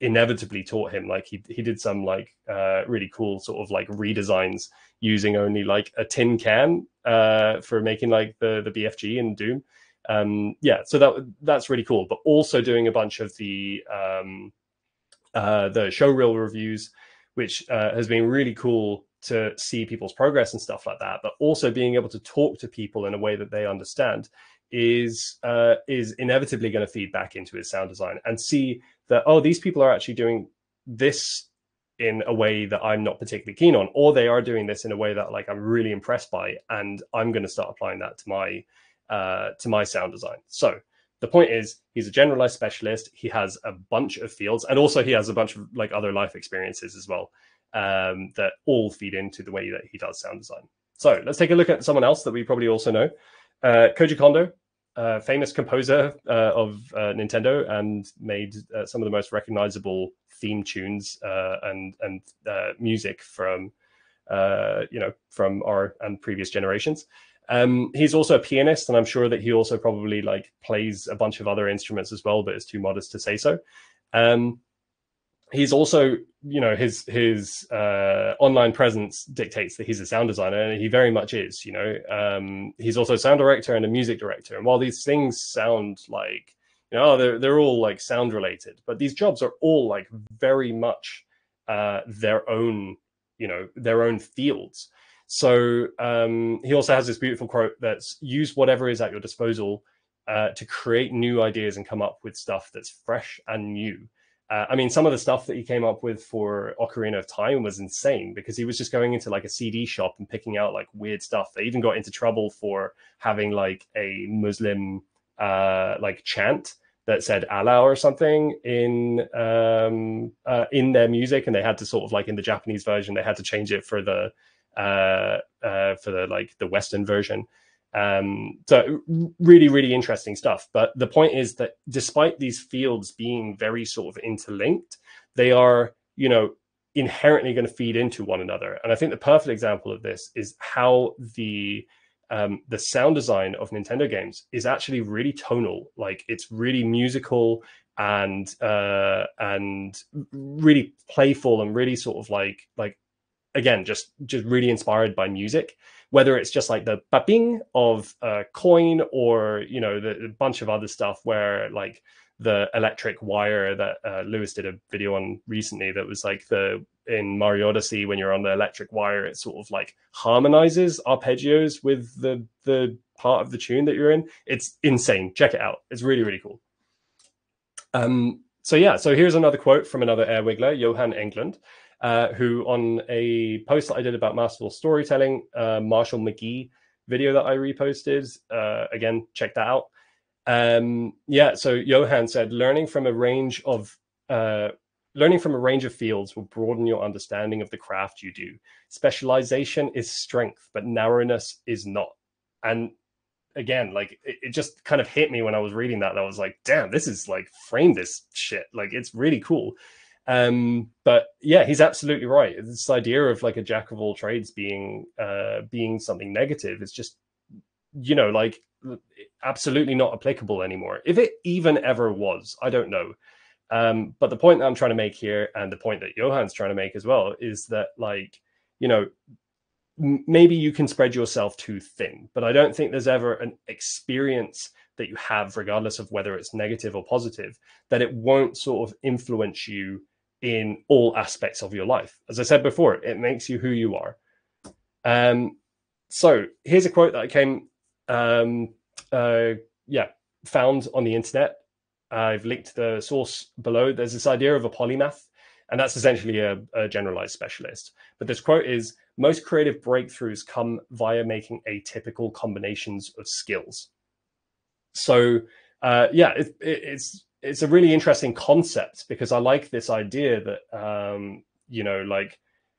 inevitably taught him. Like he he did some like uh, really cool sort of like redesigns using only like a tin can uh, for making like the the bfg in doom um, yeah, so that that's really cool. But also doing a bunch of the um, uh, the show reel reviews, which uh, has been really cool to see people's progress and stuff like that. But also being able to talk to people in a way that they understand is uh, is inevitably going to feed back into his sound design and see that oh these people are actually doing this in a way that I'm not particularly keen on, or they are doing this in a way that like I'm really impressed by, and I'm going to start applying that to my uh, to my sound design. So the point is, he's a generalized specialist. He has a bunch of fields, and also he has a bunch of like other life experiences as well um, that all feed into the way that he does sound design. So let's take a look at someone else that we probably also know, uh, Koji Kondo. Uh, famous composer uh, of uh, Nintendo and made uh, some of the most recognizable theme tunes uh, and and uh, music from you know from our and previous generations. Um, he's also a pianist, and I'm sure that he also probably like plays a bunch of other instruments as well, but is too modest to say so. Um, he's also, you know, his his uh, online presence dictates that he's a sound designer, and he very much is. You know, um, he's also a sound director and a music director. And while these things sound like, you know, they're they're all like sound related, but these jobs are all like very much uh, their own, you know, their own fields. So um, he also has this beautiful quote that's use whatever is at your disposal uh, to create new ideas and come up with stuff that's fresh and new. Uh, I mean, some of the stuff that he came up with for Ocarina of Time was insane because he was just going into like a CD shop and picking out like weird stuff. They even got into trouble for having like a Muslim uh, like chant that said Allah or something in um, uh, in their music, and they had to sort of like in the Japanese version they had to change it for the uh, uh, for the like the Western version. Um, so really, really interesting stuff. But the point is that despite these fields being very sort of interlinked, they are, you know, inherently going to feed into one another. And I think the perfect example of this is how the um, the sound design of Nintendo games is actually really tonal. Like it's really musical and uh, and really playful and really sort of like like again just just really inspired by music whether it's just like the bapping of a coin or you know the, bunch of other stuff where like the electric wire that uh, Lewis did a video on recently that was like the in Mario Odyssey when you're on the electric wire it sort of like harmonizes arpeggios with the the part of the tune that you're in. It's insane. Check it out. It's really really cool. Um so yeah. So here's another quote from another air wiggler Johan Englund uh, who on a post that I did about masterful storytelling uh, Marshall McGee video that I reposted uh, again check that out um, yeah, so Johan said, learning from a range of uh, learning from a range of fields will broaden your understanding of the craft you do. Specialization is strength, but narrowness is not. And again, like it, it just kind of hit me when I was reading that. I was like, damn, this is like frame this shit. Like it's really cool. Um, but yeah, he's absolutely right. This idea of like a jack of all trades being uh being something negative is just you know, like absolutely not applicable anymore. If it even ever was, I don't know. Um, but the point that I'm trying to make here, and the point that Johan's trying to make as well, is that like, you know, maybe you can spread yourself too thin, but I don't think there's ever an experience that you have, regardless of whether it's negative or positive, that it won't sort of influence you in all aspects of your life. As I said before, it makes you who you are. Um, so here's a quote that I came um, uh, yeah, found on the internet. I've linked the source below. There's this idea of a polymath, and that's essentially a, a generalized specialist. But this quote is most creative breakthroughs come via making atypical combinations of skills. So, uh, yeah, it, it, it's it's a really interesting concept because I like this idea that um, you know, like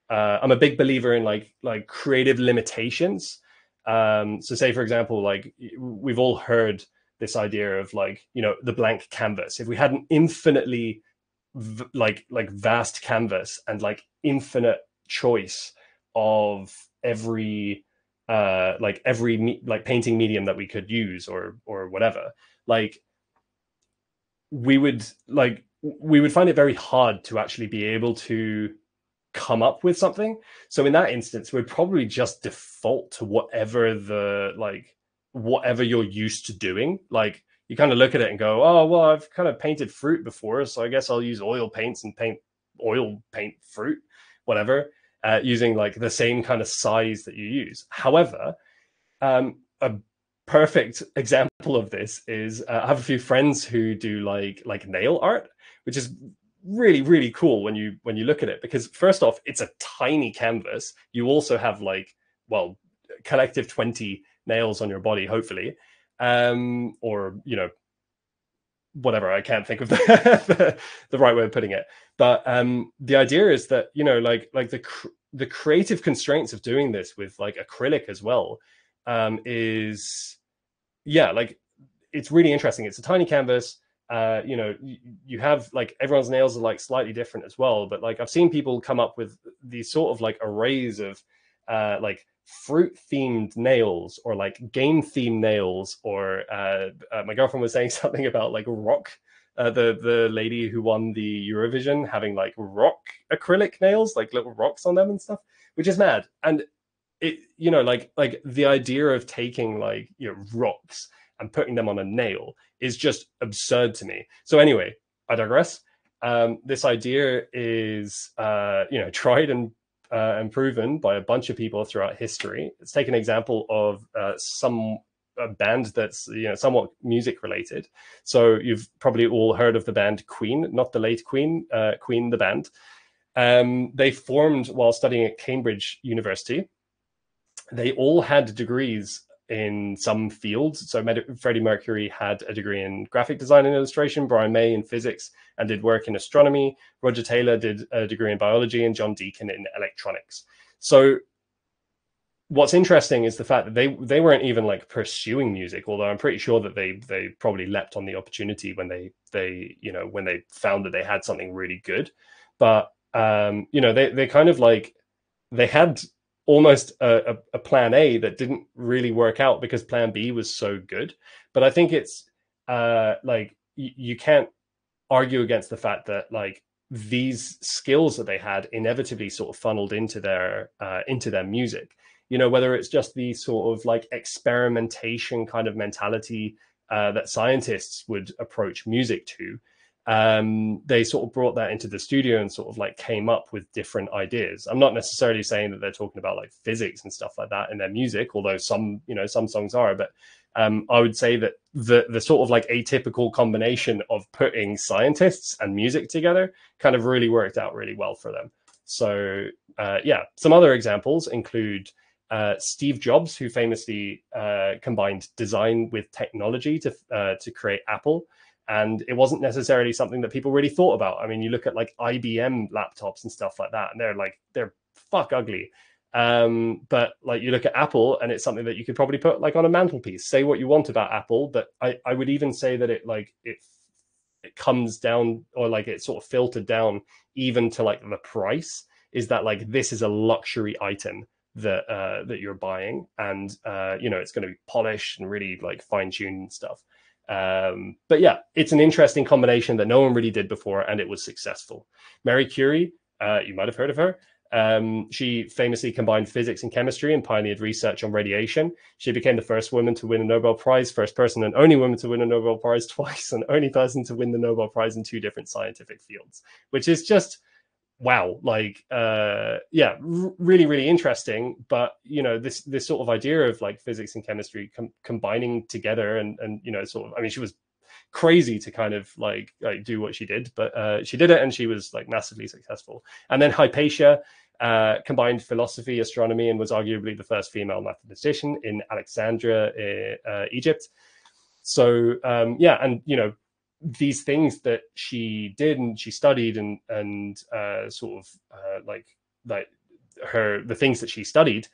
uh, I'm a big believer in like like creative limitations. Um, so say for example, like we've all heard this idea of like, you know, the blank canvas. If we had an infinitely v- like like vast canvas and like infinite choice of every uh like every me- like painting medium that we could use or or whatever like we would like we would find it very hard to actually be able to come up with something. So in that instance, we'd probably just default to whatever the like whatever you're used to doing. Like you kind of look at it and go, oh well, I've kind of painted fruit before, so I guess I'll use oil paints and paint oil paint fruit, whatever, uh, using like the same kind of size that you use. However, um, a perfect example of this is uh, I have a few friends who do like like nail art, which is really really cool when you when you look at it because first off it's a tiny canvas. You also have like well collective 20 nails on your body hopefully um or you know whatever. I can't think of the, the, right way of putting it. But um the idea is that you know like like the the creative constraints of doing this with like acrylic as well um is yeah like it's really interesting it's a tiny canvas uh, you know, you, have like everyone's nails are like slightly different as well. But like I've seen people come up with these sort of like arrays of uh, like fruit themed nails or like game themed nails. Or uh, uh, my girlfriend was saying something about like rock. Uh, the the lady who won the Eurovision having like rock acrylic nails, like little rocks on them and stuff, which is mad. And it, you know, like like the idea of taking like you know rocks and putting them on a nail is just absurd to me. So anyway, I digress. Um, this idea is, uh, you know, tried and uh, and proven by a bunch of people throughout history. Let's take an example of uh, some a band that's you know somewhat music related. So you've probably all heard of the band Queen, not the late Queen, uh, Queen the band. Um, they formed while studying at Cambridge University. They all had degrees in some fields. So Freddie Mercury had a degree in graphic design and illustration, Brian May in physics and did work in astronomy, Roger Taylor did a degree in biology, and John Deacon in electronics. So what's interesting is the fact that they they weren't even like pursuing music, although I'm pretty sure that they they probably leapt on the opportunity when they they you know when they found that they had something really good. But um, you know they they kind of like they had almost a, a, plan A that didn't really work out because plan B was so good. But I think it's uh, like y- you can't argue against the fact that like these skills that they had inevitably sort of funneled into their uh, into their music. You know, whether it's just the sort of like experimentation kind of mentality uh, that scientists would approach music to, um, they sort of brought that into the studio and sort of like came up with different ideas. I'm not necessarily saying that they're talking about like physics and stuff like that in their music, although some, you know, some songs are, but um, I would say that the the sort of like atypical combination of putting scientists and music together kind of really worked out really well for them. So uh, yeah, some other examples include uh, Steve Jobs, who famously uh, combined design with technology to uh, to create Apple and it wasn't necessarily something that people really thought about. I mean, you look at like IBM laptops and stuff like that, and they're like they're fuck ugly. Um, but like you look at Apple, and it's something that you could probably put like on a mantelpiece. Say what you want about Apple, but I I would even say that it like it it comes down or like it's sort of filtered down even to like the price. Is that like this is a luxury item that uh, that you're buying, and uh, you know it's going to be polished and really like fine tuned and stuff. Um, but yeah, it's an interesting combination that no one really did before, and it was successful. Marie Curie, uh, you might have heard of her. Um, she famously combined physics and chemistry and pioneered research on radiation. She became the first woman to win a Nobel Prize, first person and only woman to win a Nobel Prize twice, and only person to win the Nobel Prize in two different scientific fields, which is just wow like uh yeah r- really really interesting but you know this this sort of idea of like physics and chemistry com- combining together and and you know sort of i mean she was crazy to kind of like, like do what she did but uh she did it and she was like massively successful and then hypatia uh, combined philosophy, astronomy, and was arguably the first female mathematician in Alexandria, uh, Egypt. So um, yeah, and you know these things that she did and she studied and and uh, sort of uh, like like her the things that she studied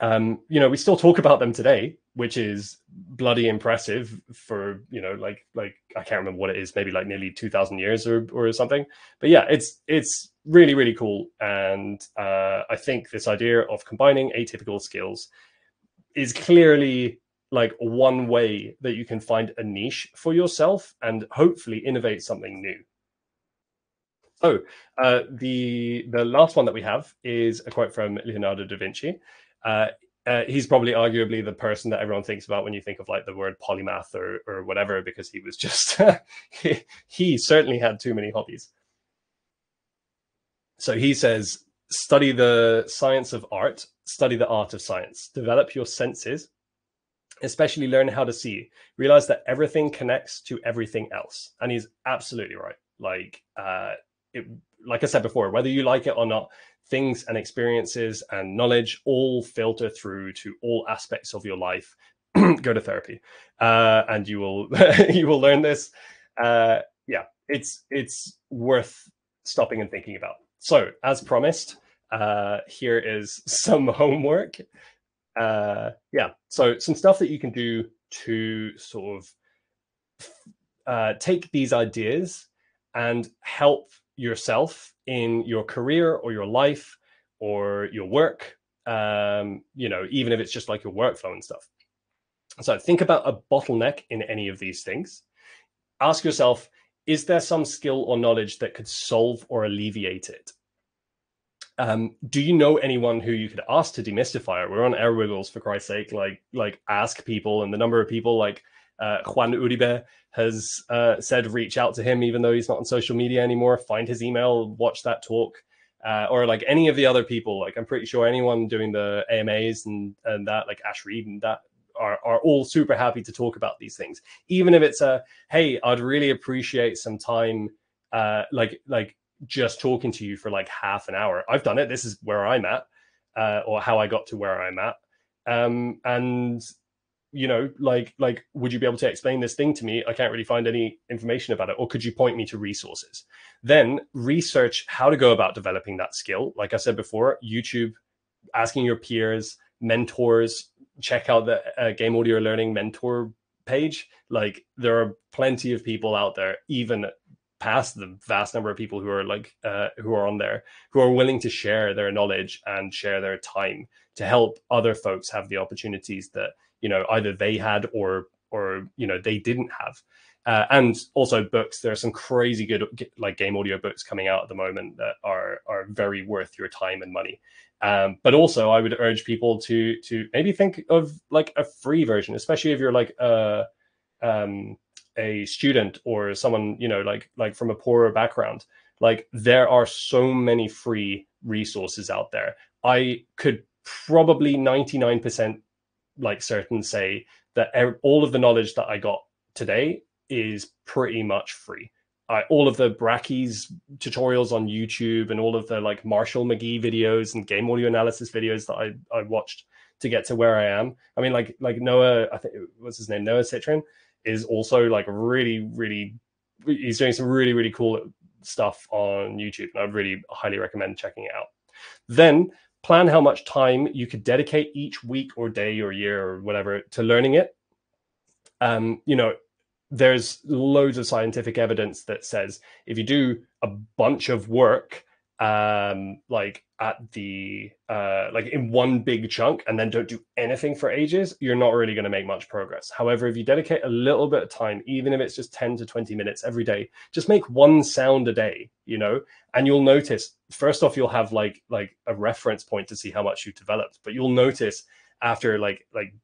um you know we still talk about them today which is bloody impressive for you know like like i can't remember what it is maybe like nearly 2000 years or or something. But yeah it's it's really really cool. And uh i think this idea of combining atypical skills is clearly like one way that you can find a niche for yourself and hopefully innovate something new. So uh, the the last one that we have is a quote from Leonardo da Vinci. Uh, uh, he's probably arguably the person that everyone thinks about when you think of like the word polymath or or whatever, because he was just he, he certainly had too many hobbies. So he says, study the science of art, study the art of science, develop your senses, especially learn how to see. Realize that everything connects to everything else. And he's absolutely right. Like uh it like i said before whether you like it or not things and experiences and knowledge all filter through to all aspects of your life. Go to therapy. Uh and you will you will learn this. Uh yeah it's it's worth stopping and thinking about. So as promised uh here is some homework uh, yeah, so some stuff that you can do to sort of uh, take these ideas and help yourself in your career or your life or your work. Um, you know, even if it's just like your workflow and stuff. So think about a bottleneck in any of these things. Ask yourself, is there some skill or knowledge that could solve or alleviate it? Um, do you know anyone who you could ask to demystify it? We're on Airwiggles for Christ's sake. Like, like ask people, and the number of people like uh, Juan Uribe has uh, said reach out to him, even though he's not on social media anymore. Find his email, watch that talk, uh, or like any of the other people. Like, I'm pretty sure anyone doing the AMAs and and that, like Ash Reed and that, are are all super happy to talk about these things. Even if it's a hey, I'd really appreciate some time, uh, like like just talking to you for like half an hour. I've done it. This is where I'm at, uh, or how I got to where I'm at. Um, and you know, like, like, would you be able to explain this thing to me? I can't really find any information about it. Or could you point me to resources? Then research how to go about developing that skill. Like I said before, YouTube, asking your peers, mentors, check out the uh, Game Audio Learning mentor page. Like there are plenty of people out there, even past the vast number of people who are like uh, who are on there who are willing to share their knowledge and share their time to help other folks have the opportunities that you know either they had or or you know they didn't have. Uh, and also books. There are some crazy good like game audio books coming out at the moment that are are very worth your time and money. Um, but also i would urge people to to maybe think of like a free version especially if you're like uh um, a student or someone you know like like from a poorer background like there are so many free resources out there. I could probably 99% like certain say that all of the knowledge that i got today is pretty much free. I, all of the Brackeys tutorials on YouTube and all of the like Marshall McGee videos and game audio analysis videos that I, I watched to get to where I am. I mean, like like Noah, I think what's his name, Noah Citron, is also like really really he's doing some really really cool stuff on YouTube, and I really highly recommend checking it out. Then plan how much time you could dedicate each week or day or year or whatever to learning it. Um, you know, there's loads of scientific evidence that says if you do a bunch of work um like at the uh like in one big chunk and then don't do anything for ages you're not really going to make much progress. However if you dedicate a little bit of time even if it's just 10 to 20 minutes every day just make one sound a day you know? And you'll notice first off you'll have like like a reference point to see how much you've developed but you'll notice after like like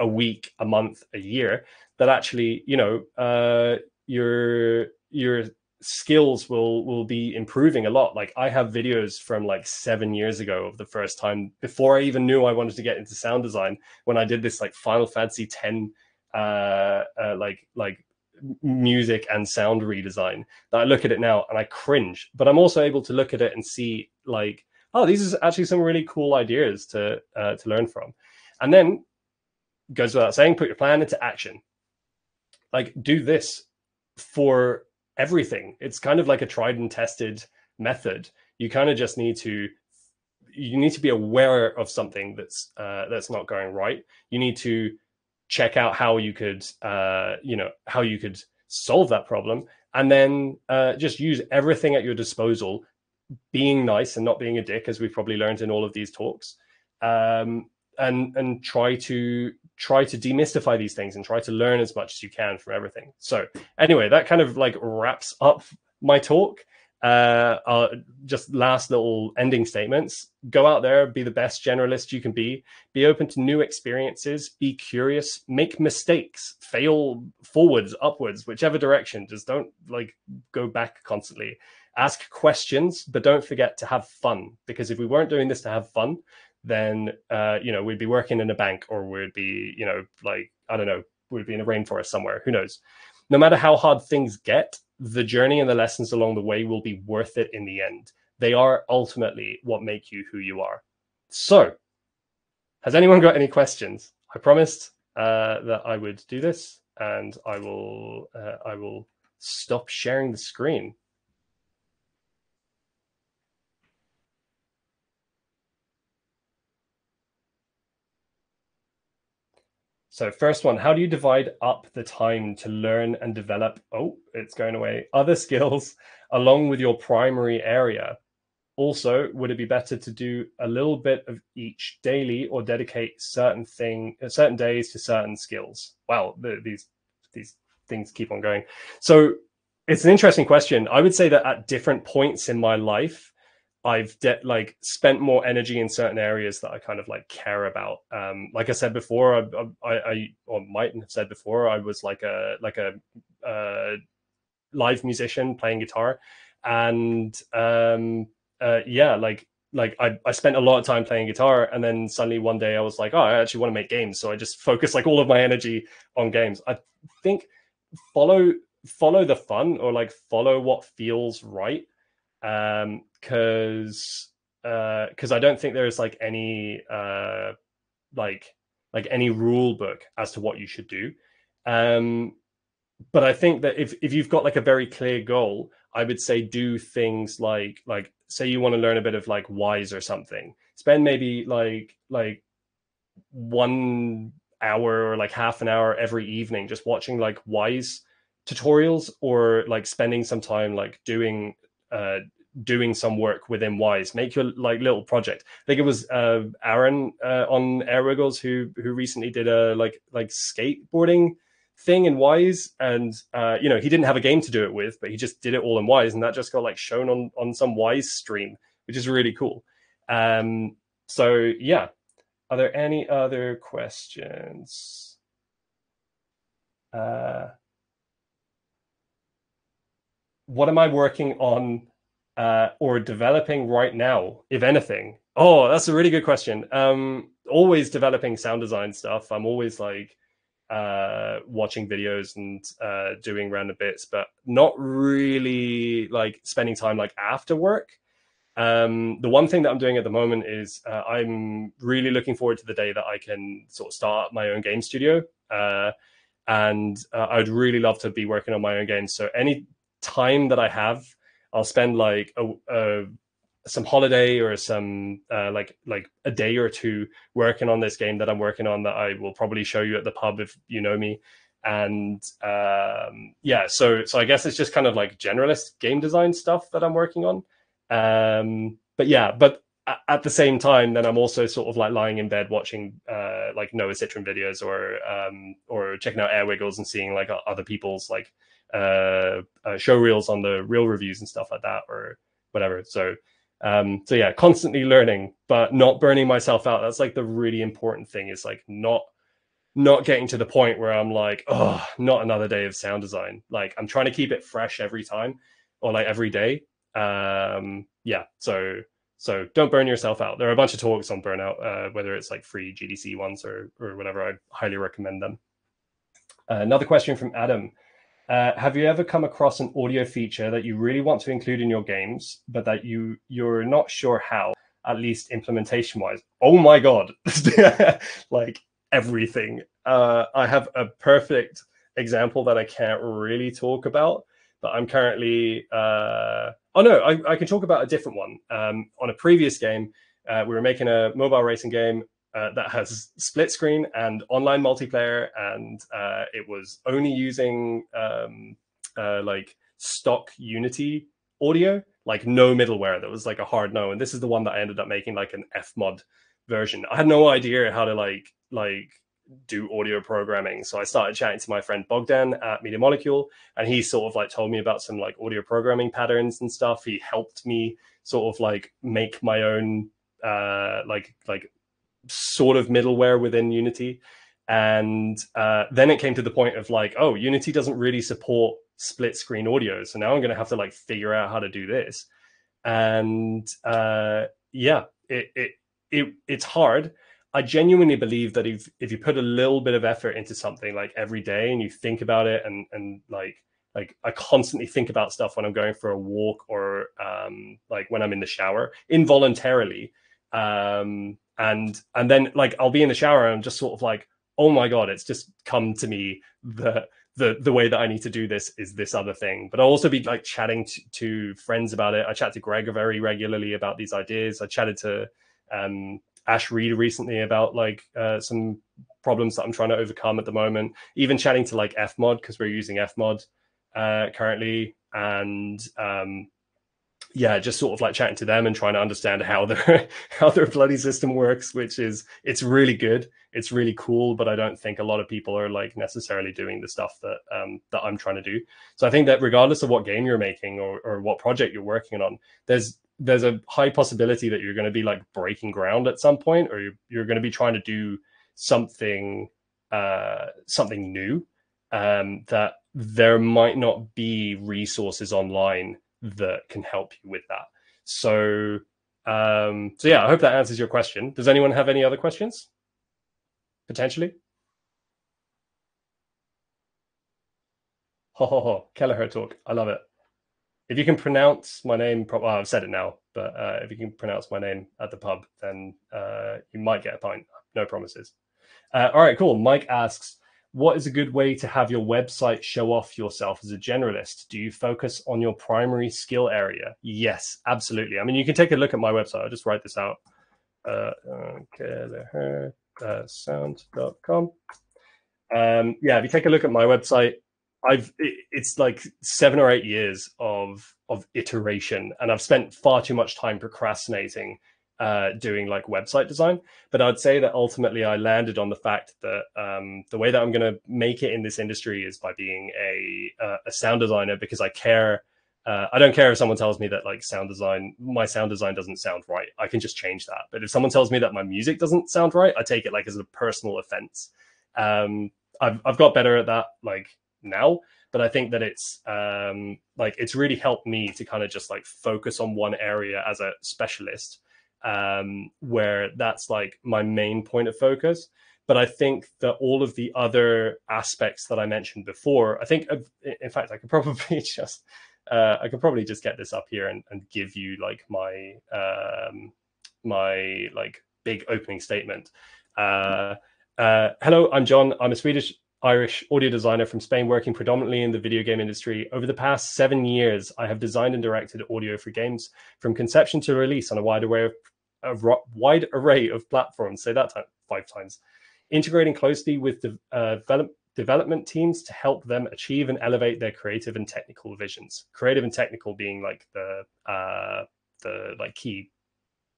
a week a month a year that actually you know uh your your skills will will be improving a lot. Like i have videos from like seven years ago of the first time before i even knew i wanted to get into sound design when i did this like final fantasy 10 uh, uh like like music and sound redesign. That i look at it now and i cringe but i'm also able to look at it and see like oh these are actually some really cool ideas to uh, to learn from. And then goes without saying put your plan into action. Like do this for everything. It's kind of like a tried and tested method. You kind of just need to you need to be aware of something that's uh, that's not going right. You need to check out how you could uh, you know how you could solve that problem, and then uh, just use everything at your disposal. Being nice and not being a dick, as we've probably learned in all of these talks, um, and and try to try to demystify these things and try to learn as much as you can from everything. So anyway, that kind of like wraps up my talk. Uh, uh, just last little ending statements. Go out there, be the best generalist you can be. Be open to new experiences. Be curious. Make mistakes. Fail forwards, upwards, whichever direction. Just don't like go back constantly. Ask questions, but don't forget to have fun. Because if we weren't doing this to have fun, then uh, you know we'd be working in a bank or we'd be you know like I don't know we'd be in a rainforest somewhere. Who knows? No matter how hard things get, the journey and the lessons along the way will be worth it in the end. They are ultimately what make you who you are. So, has anyone got any questions? I promised uh, that I would do this, and I will uh, I will stop sharing the screen. So first one, how do you divide up the time to learn and develop, oh, it's going away, other skills along with your primary area? Also, would it be better to do a little bit of each daily or dedicate certain thing, uh, certain days to certain skills? Wow, the, these these things keep on going. So it's an interesting question. I would say that at different points in my life, I've de- like spent more energy in certain areas that I kind of like care about. Um, like I said before, I, I, I or might have said before, I was like a like a uh, live musician playing guitar, and um, uh, yeah, like like I, I spent a lot of time playing guitar, and then suddenly one day I was like, oh, I actually want to make games, so I just focus like all of my energy on games. I think follow follow the fun or like follow what feels right um because uh because i don't think there's like any uh like like any rule book as to what you should do. Um but i think that if if you've got like a very clear goal i would say do things like like say you want to learn a bit of like Wwise or something. Spend maybe like like one hour or like half an hour every evening just watching like Wwise tutorials or like spending some time like doing uh, doing some work within Wwise. Make your like little project. I think it was uh, Aaron uh, on Airwiggles who who recently did a like like skateboarding thing in Wwise, and uh, you know he didn't have a game to do it with, but he just did it all in Wwise, and that just got like shown on on some Wwise stream, which is really cool. Um, so yeah, are there any other questions? uh, what am I working on uh, or developing right now, if anything? Oh, that's a really good question. Um, always developing sound design stuff. I'm always like uh, watching videos and uh, doing random bits, but not really like spending time like after work. Um, the one thing that I'm doing at the moment is uh, I'm really looking forward to the day that I can sort of start my own game studio. Uh, and uh, I'd really love to be working on my own games. So any time that I have, I'll spend like a, a some holiday or some uh, like like a day or two working on this game that I'm working on that I will probably show you at the pub if you know me. And um, yeah, so so I guess it's just kind of like generalist game design stuff that I'm working on. Um, but yeah, but at the same time, then I'm also sort of like lying in bed watching uh, like Noah Citron videos or um, or checking out Air Wiggles and seeing like other people's like uh, uh, show reels on the real reviews and stuff like that or whatever. So um, so yeah, constantly learning, but not burning myself out. That's like the really important thing is like not not getting to the point where I'm like, oh, not another day of sound design. Like I'm trying to keep it fresh every time or like every day. Um, yeah, so so don't burn yourself out. There are a bunch of talks on burnout, uh, whether it's like free GDC ones or or whatever. I highly recommend them. Uh, another question from Adam. Uh, have you ever come across an audio feature that you really want to include in your games, but that you you're not sure how, at least implementation wise? Oh my god, like everything. Uh, I have a perfect example that I can't really talk about, but I'm currently. Uh... Oh no, I, I, can talk about a different one. Um, on a previous game, uh, we were making a mobile racing game uh, that has split screen and online multiplayer, and uh, it was only using um, uh, like stock Unity audio, like no middleware. That was like a hard no. And this is the one that I ended up making like an Fmod version. I had no idea how to like like do audio programming. So I started chatting to my friend Bogdan at Media Molecule, and he sort of like told me about some like audio programming patterns and stuff. He helped me sort of like make my own uh like like sort of middleware within Unity. And uh, then it came to the point of like, oh, Unity doesn't really support split screen audio. So now I'm going to have to like figure out how to do this. And uh, yeah, it, it, it, it's hard. I genuinely believe that if, if you put a little bit of effort into something like every day and you think about it and, and like, like I constantly think about stuff when I'm going for a walk or um, like when I'm in the shower involuntarily. Um, and and then like I'll be in the shower and I'm just sort of like, oh my god, it's just come to me the the the way that I need to do this is this other thing. But I'll also be like chatting to, to friends about it. I chat to Greg very regularly about these ideas. I chatted to um, Ash Reed recently about like uh, some problems that I'm trying to overcome at the moment. Even chatting to like Fmod because we're using Fmod uh, currently, and um, yeah, just sort of like chatting to them and trying to understand how their how their bloody system works, which is it's really good, it's really cool, but I don't think a lot of people are like necessarily doing the stuff that um, that I'm trying to do. So I think that regardless of what game you're making or, or what project you're working on, there's there's a high possibility that you're going to be like breaking ground at some point, or you're, you're going to be trying to do something uh, something new um, that there might not be resources online that can help you with that. So, um, so yeah, I hope that answers your question. Does anyone have any other questions? Potentially. Ho ho ho, Kelliher talk. I love it. If you can pronounce my name, well, I've said it now, but uh, if you can pronounce my name at the pub, then uh, you might get a pint. No promises. Uh, all right, cool. Mike asks, what is a good way to have your website show off yourself as a generalist? Do you focus on your primary skill area? Yes, absolutely. I mean, you can take a look at my website. I'll just write this out. Uh, okay, uh, sound.com. Um, yeah, if you take a look at my website, I've it's like seven or eight years of of iteration, and I've spent far too much time procrastinating uh, doing like website design. But I'd say that ultimately I landed on the fact that um, the way that I'm going to make it in this industry is by being a uh, a sound designer because I care. Uh, I don't care if someone tells me that like sound design, my sound design doesn't sound right. I can just change that. But if someone tells me that my music doesn't sound right, I take it like as a personal offense. Um, I've I've got better at that like now, but I think that it's um, like it's really helped me to kind of just like focus on one area as a specialist, um, where that's like my main point of focus. But I think that all of the other aspects that I mentioned before, I think, in fact, I could probably just uh, I could probably just get this up here and, and give you like my um, my like big opening statement. Uh, uh, hello, I'm Jon. I'm a Swedish Irish audio designer from Spain, working predominantly in the video game industry. Over the past seven years, I have designed and directed audio for games from conception to release on a wide array of a wide array of platforms. Say that time, five times. Integrating closely with the uh, develop, development teams to help them achieve and elevate their creative and technical visions. Creative and technical being like the uh, the like key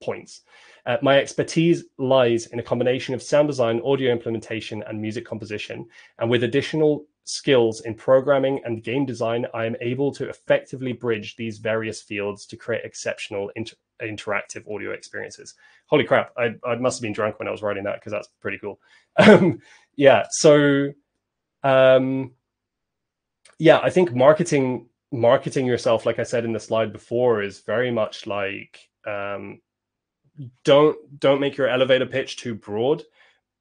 points. Uh, my expertise lies in a combination of sound design, audio implementation, and music composition. And with additional skills in programming and game design, I am able to effectively bridge these various fields to create exceptional inter interactive audio experiences. Holy crap, I, I, must have been drunk when I was writing that because that's pretty cool. Um, yeah, so um, yeah, I think marketing marketing yourself, like I said in the slide before, is very much like um, don't don't make your elevator pitch too broad.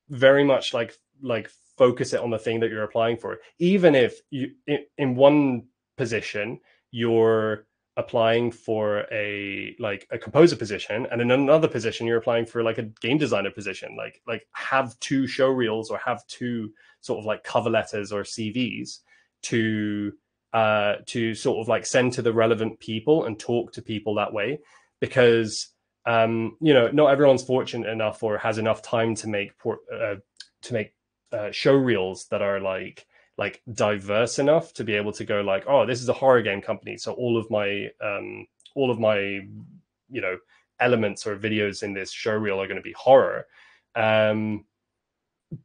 Very much like like focus it on the thing that you're applying for. Even if you in, in one position you're applying for a like a composer position and in another position you're applying for like a game designer position like like have two show reels or have two sort of like cover letters or cvs to uh to sort of like send to the relevant people and talk to people that way because um, you know, not everyone's fortunate enough or has enough time to make port, uh, to make uh, show reels that are like like diverse enough to be able to go like, oh, this is a horror game company, so all of my um, all of my you know elements or videos in this show reel are going to be horror. Um,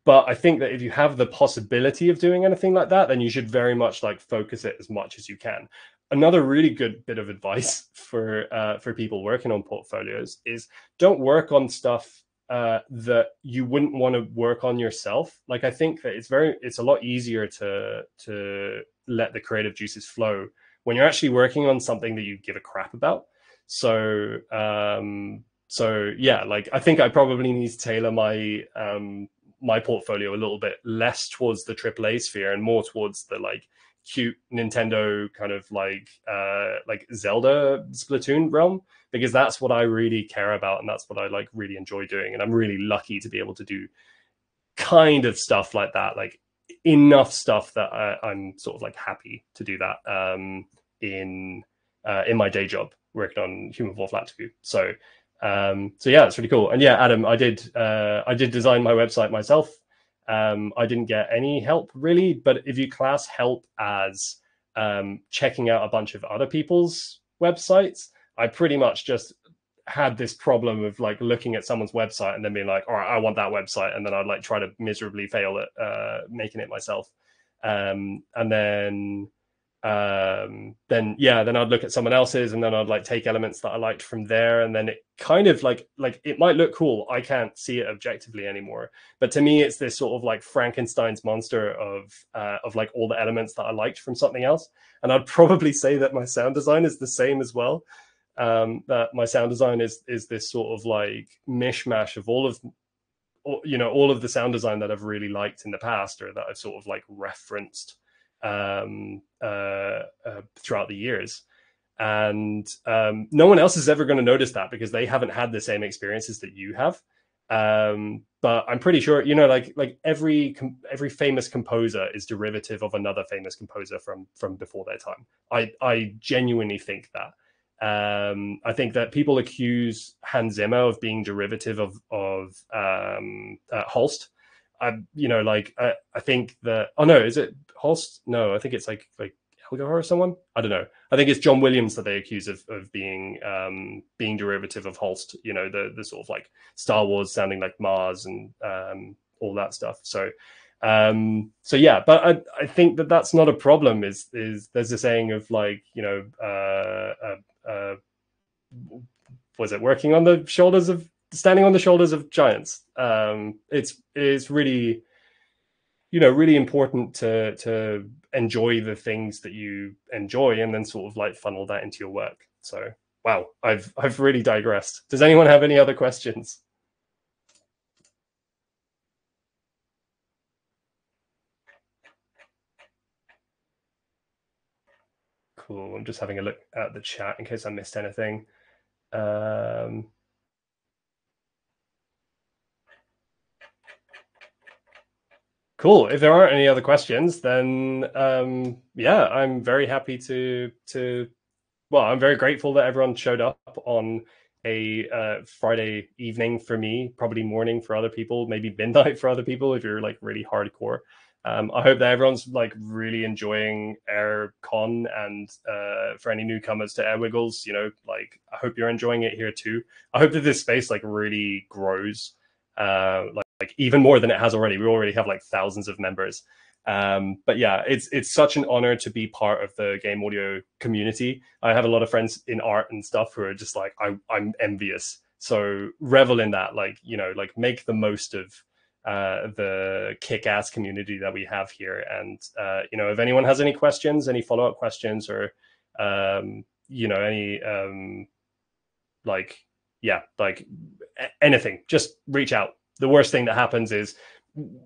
but I think that if you have the possibility of doing anything like that, then you should very much like focus it as much as you can another really good bit of advice for uh, for people working on portfolios is don't work on stuff uh, that you wouldn't want to work on yourself. Like I think that it's very it's a lot easier to to let the creative juices flow when you're actually working on something that you give a crap about. So um, so yeah, like I think I probably need to tailor my um, my portfolio a little bit less towards the AAA sphere and more towards the like cute Nintendo kind of like uh like Zelda Splatoon realm because that's what I really care about and that's what I like really enjoy doing. And I'm really lucky to be able to do kind of stuff like that like enough stuff that I, am sort of like happy to do that um in uh in my day job working on Human Fall Flat 2 so um so yeah it's really cool. And yeah Adam I did uh I did design my website myself um, I didn't get any help really, but if you class help as um, checking out a bunch of other people's websites, I pretty much just had this problem of like looking at someone's website and then being like, all right, I want that website. And then I'd like try to miserably fail at uh, making it myself. Um, and then um, then yeah, then I'd look at someone else's and then I'd like take elements that I liked from there. And then it kind of like, like it might look cool. I can't see it objectively anymore. But to me, it's this sort of like Frankenstein's monster of, uh, of like all the elements that I liked from something else. And I'd probably say that my sound design is the same as well. Um, that my sound design is, is this sort of like mishmash of all of, you know, all of the sound design that I've really liked in the past or that I've sort of like referenced um, uh, uh, throughout the years. And um, no one else is ever going to notice that because they haven't had the same experiences that you have. Um, but I'm pretty sure, you know, like like every every famous composer is derivative of another famous composer from from before their time. I I genuinely think that. Um, I think that people accuse Hans Zimmer of being derivative of of um, uh, Holst, I, you know, like I, I think that. Oh no, is it Holst? No, I think it's like like Elgar or someone. I don't know. I think it's John Williams that they accuse of of being um being derivative of Holst. You know, the the sort of like Star Wars sounding like Mars and um all that stuff. So um so yeah but i i think that that's not a problem is is there's a saying of like you know uh uh, uh was it working on the shoulders of standing on the shoulders of giants. Um, it's it's really you know really important to to enjoy the things that you enjoy and then sort of like funnel that into your work. So wow i've i've really digressed. Does anyone have any other questions? Cool i'm just having a look at the chat in case i missed anything. Um Cool. If there aren't any other questions, then um, yeah, I'm very happy to to. Well, I'm very grateful that everyone showed up on a uh, Friday evening for me, probably morning for other people, maybe midnight for other people if you're like really hardcore. Um, I hope that everyone's like really enjoying AirCon and uh, for any newcomers to Airwiggles, you know, like I hope you're enjoying it here too. I hope that this space like really grows. Uh, like like even more than it has already. We already have like thousands of members. Um, but yeah, it's it's such an honor to be part of the game audio community. I have a lot of friends in art and stuff who are just like I, I'm envious. So revel in that, like you know, like make the most of uh, the kick-ass community that we have here. And uh, you know, if anyone has any questions, any follow-up questions, or um, you know, any um, like yeah, like anything, just reach out the worst thing that happens is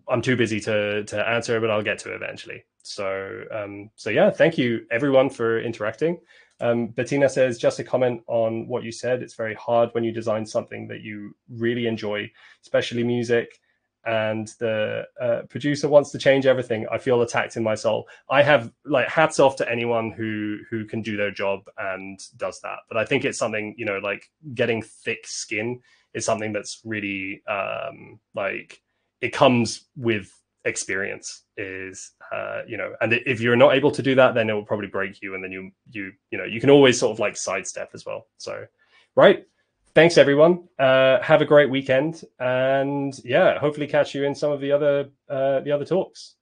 I'm too busy to to answer, but I'll get to it eventually. So um, so yeah, thank you everyone for interacting. Um, Bettina says just a comment on what you said. It's very hard when you design something that you really enjoy, especially music, and the uh, producer wants to change everything. I feel attacked in my soul. I have like hats off to anyone who who can do their job and does that. But I think it's something you know like getting thick skin is something that's really um, like it comes with experience is uh, you know and if you're not able to do that then it will probably break you and then you you you know you can always sort of like sidestep as well. So right. Thanks everyone. Uh, have a great weekend and yeah hopefully catch you in some of the other uh, the other talks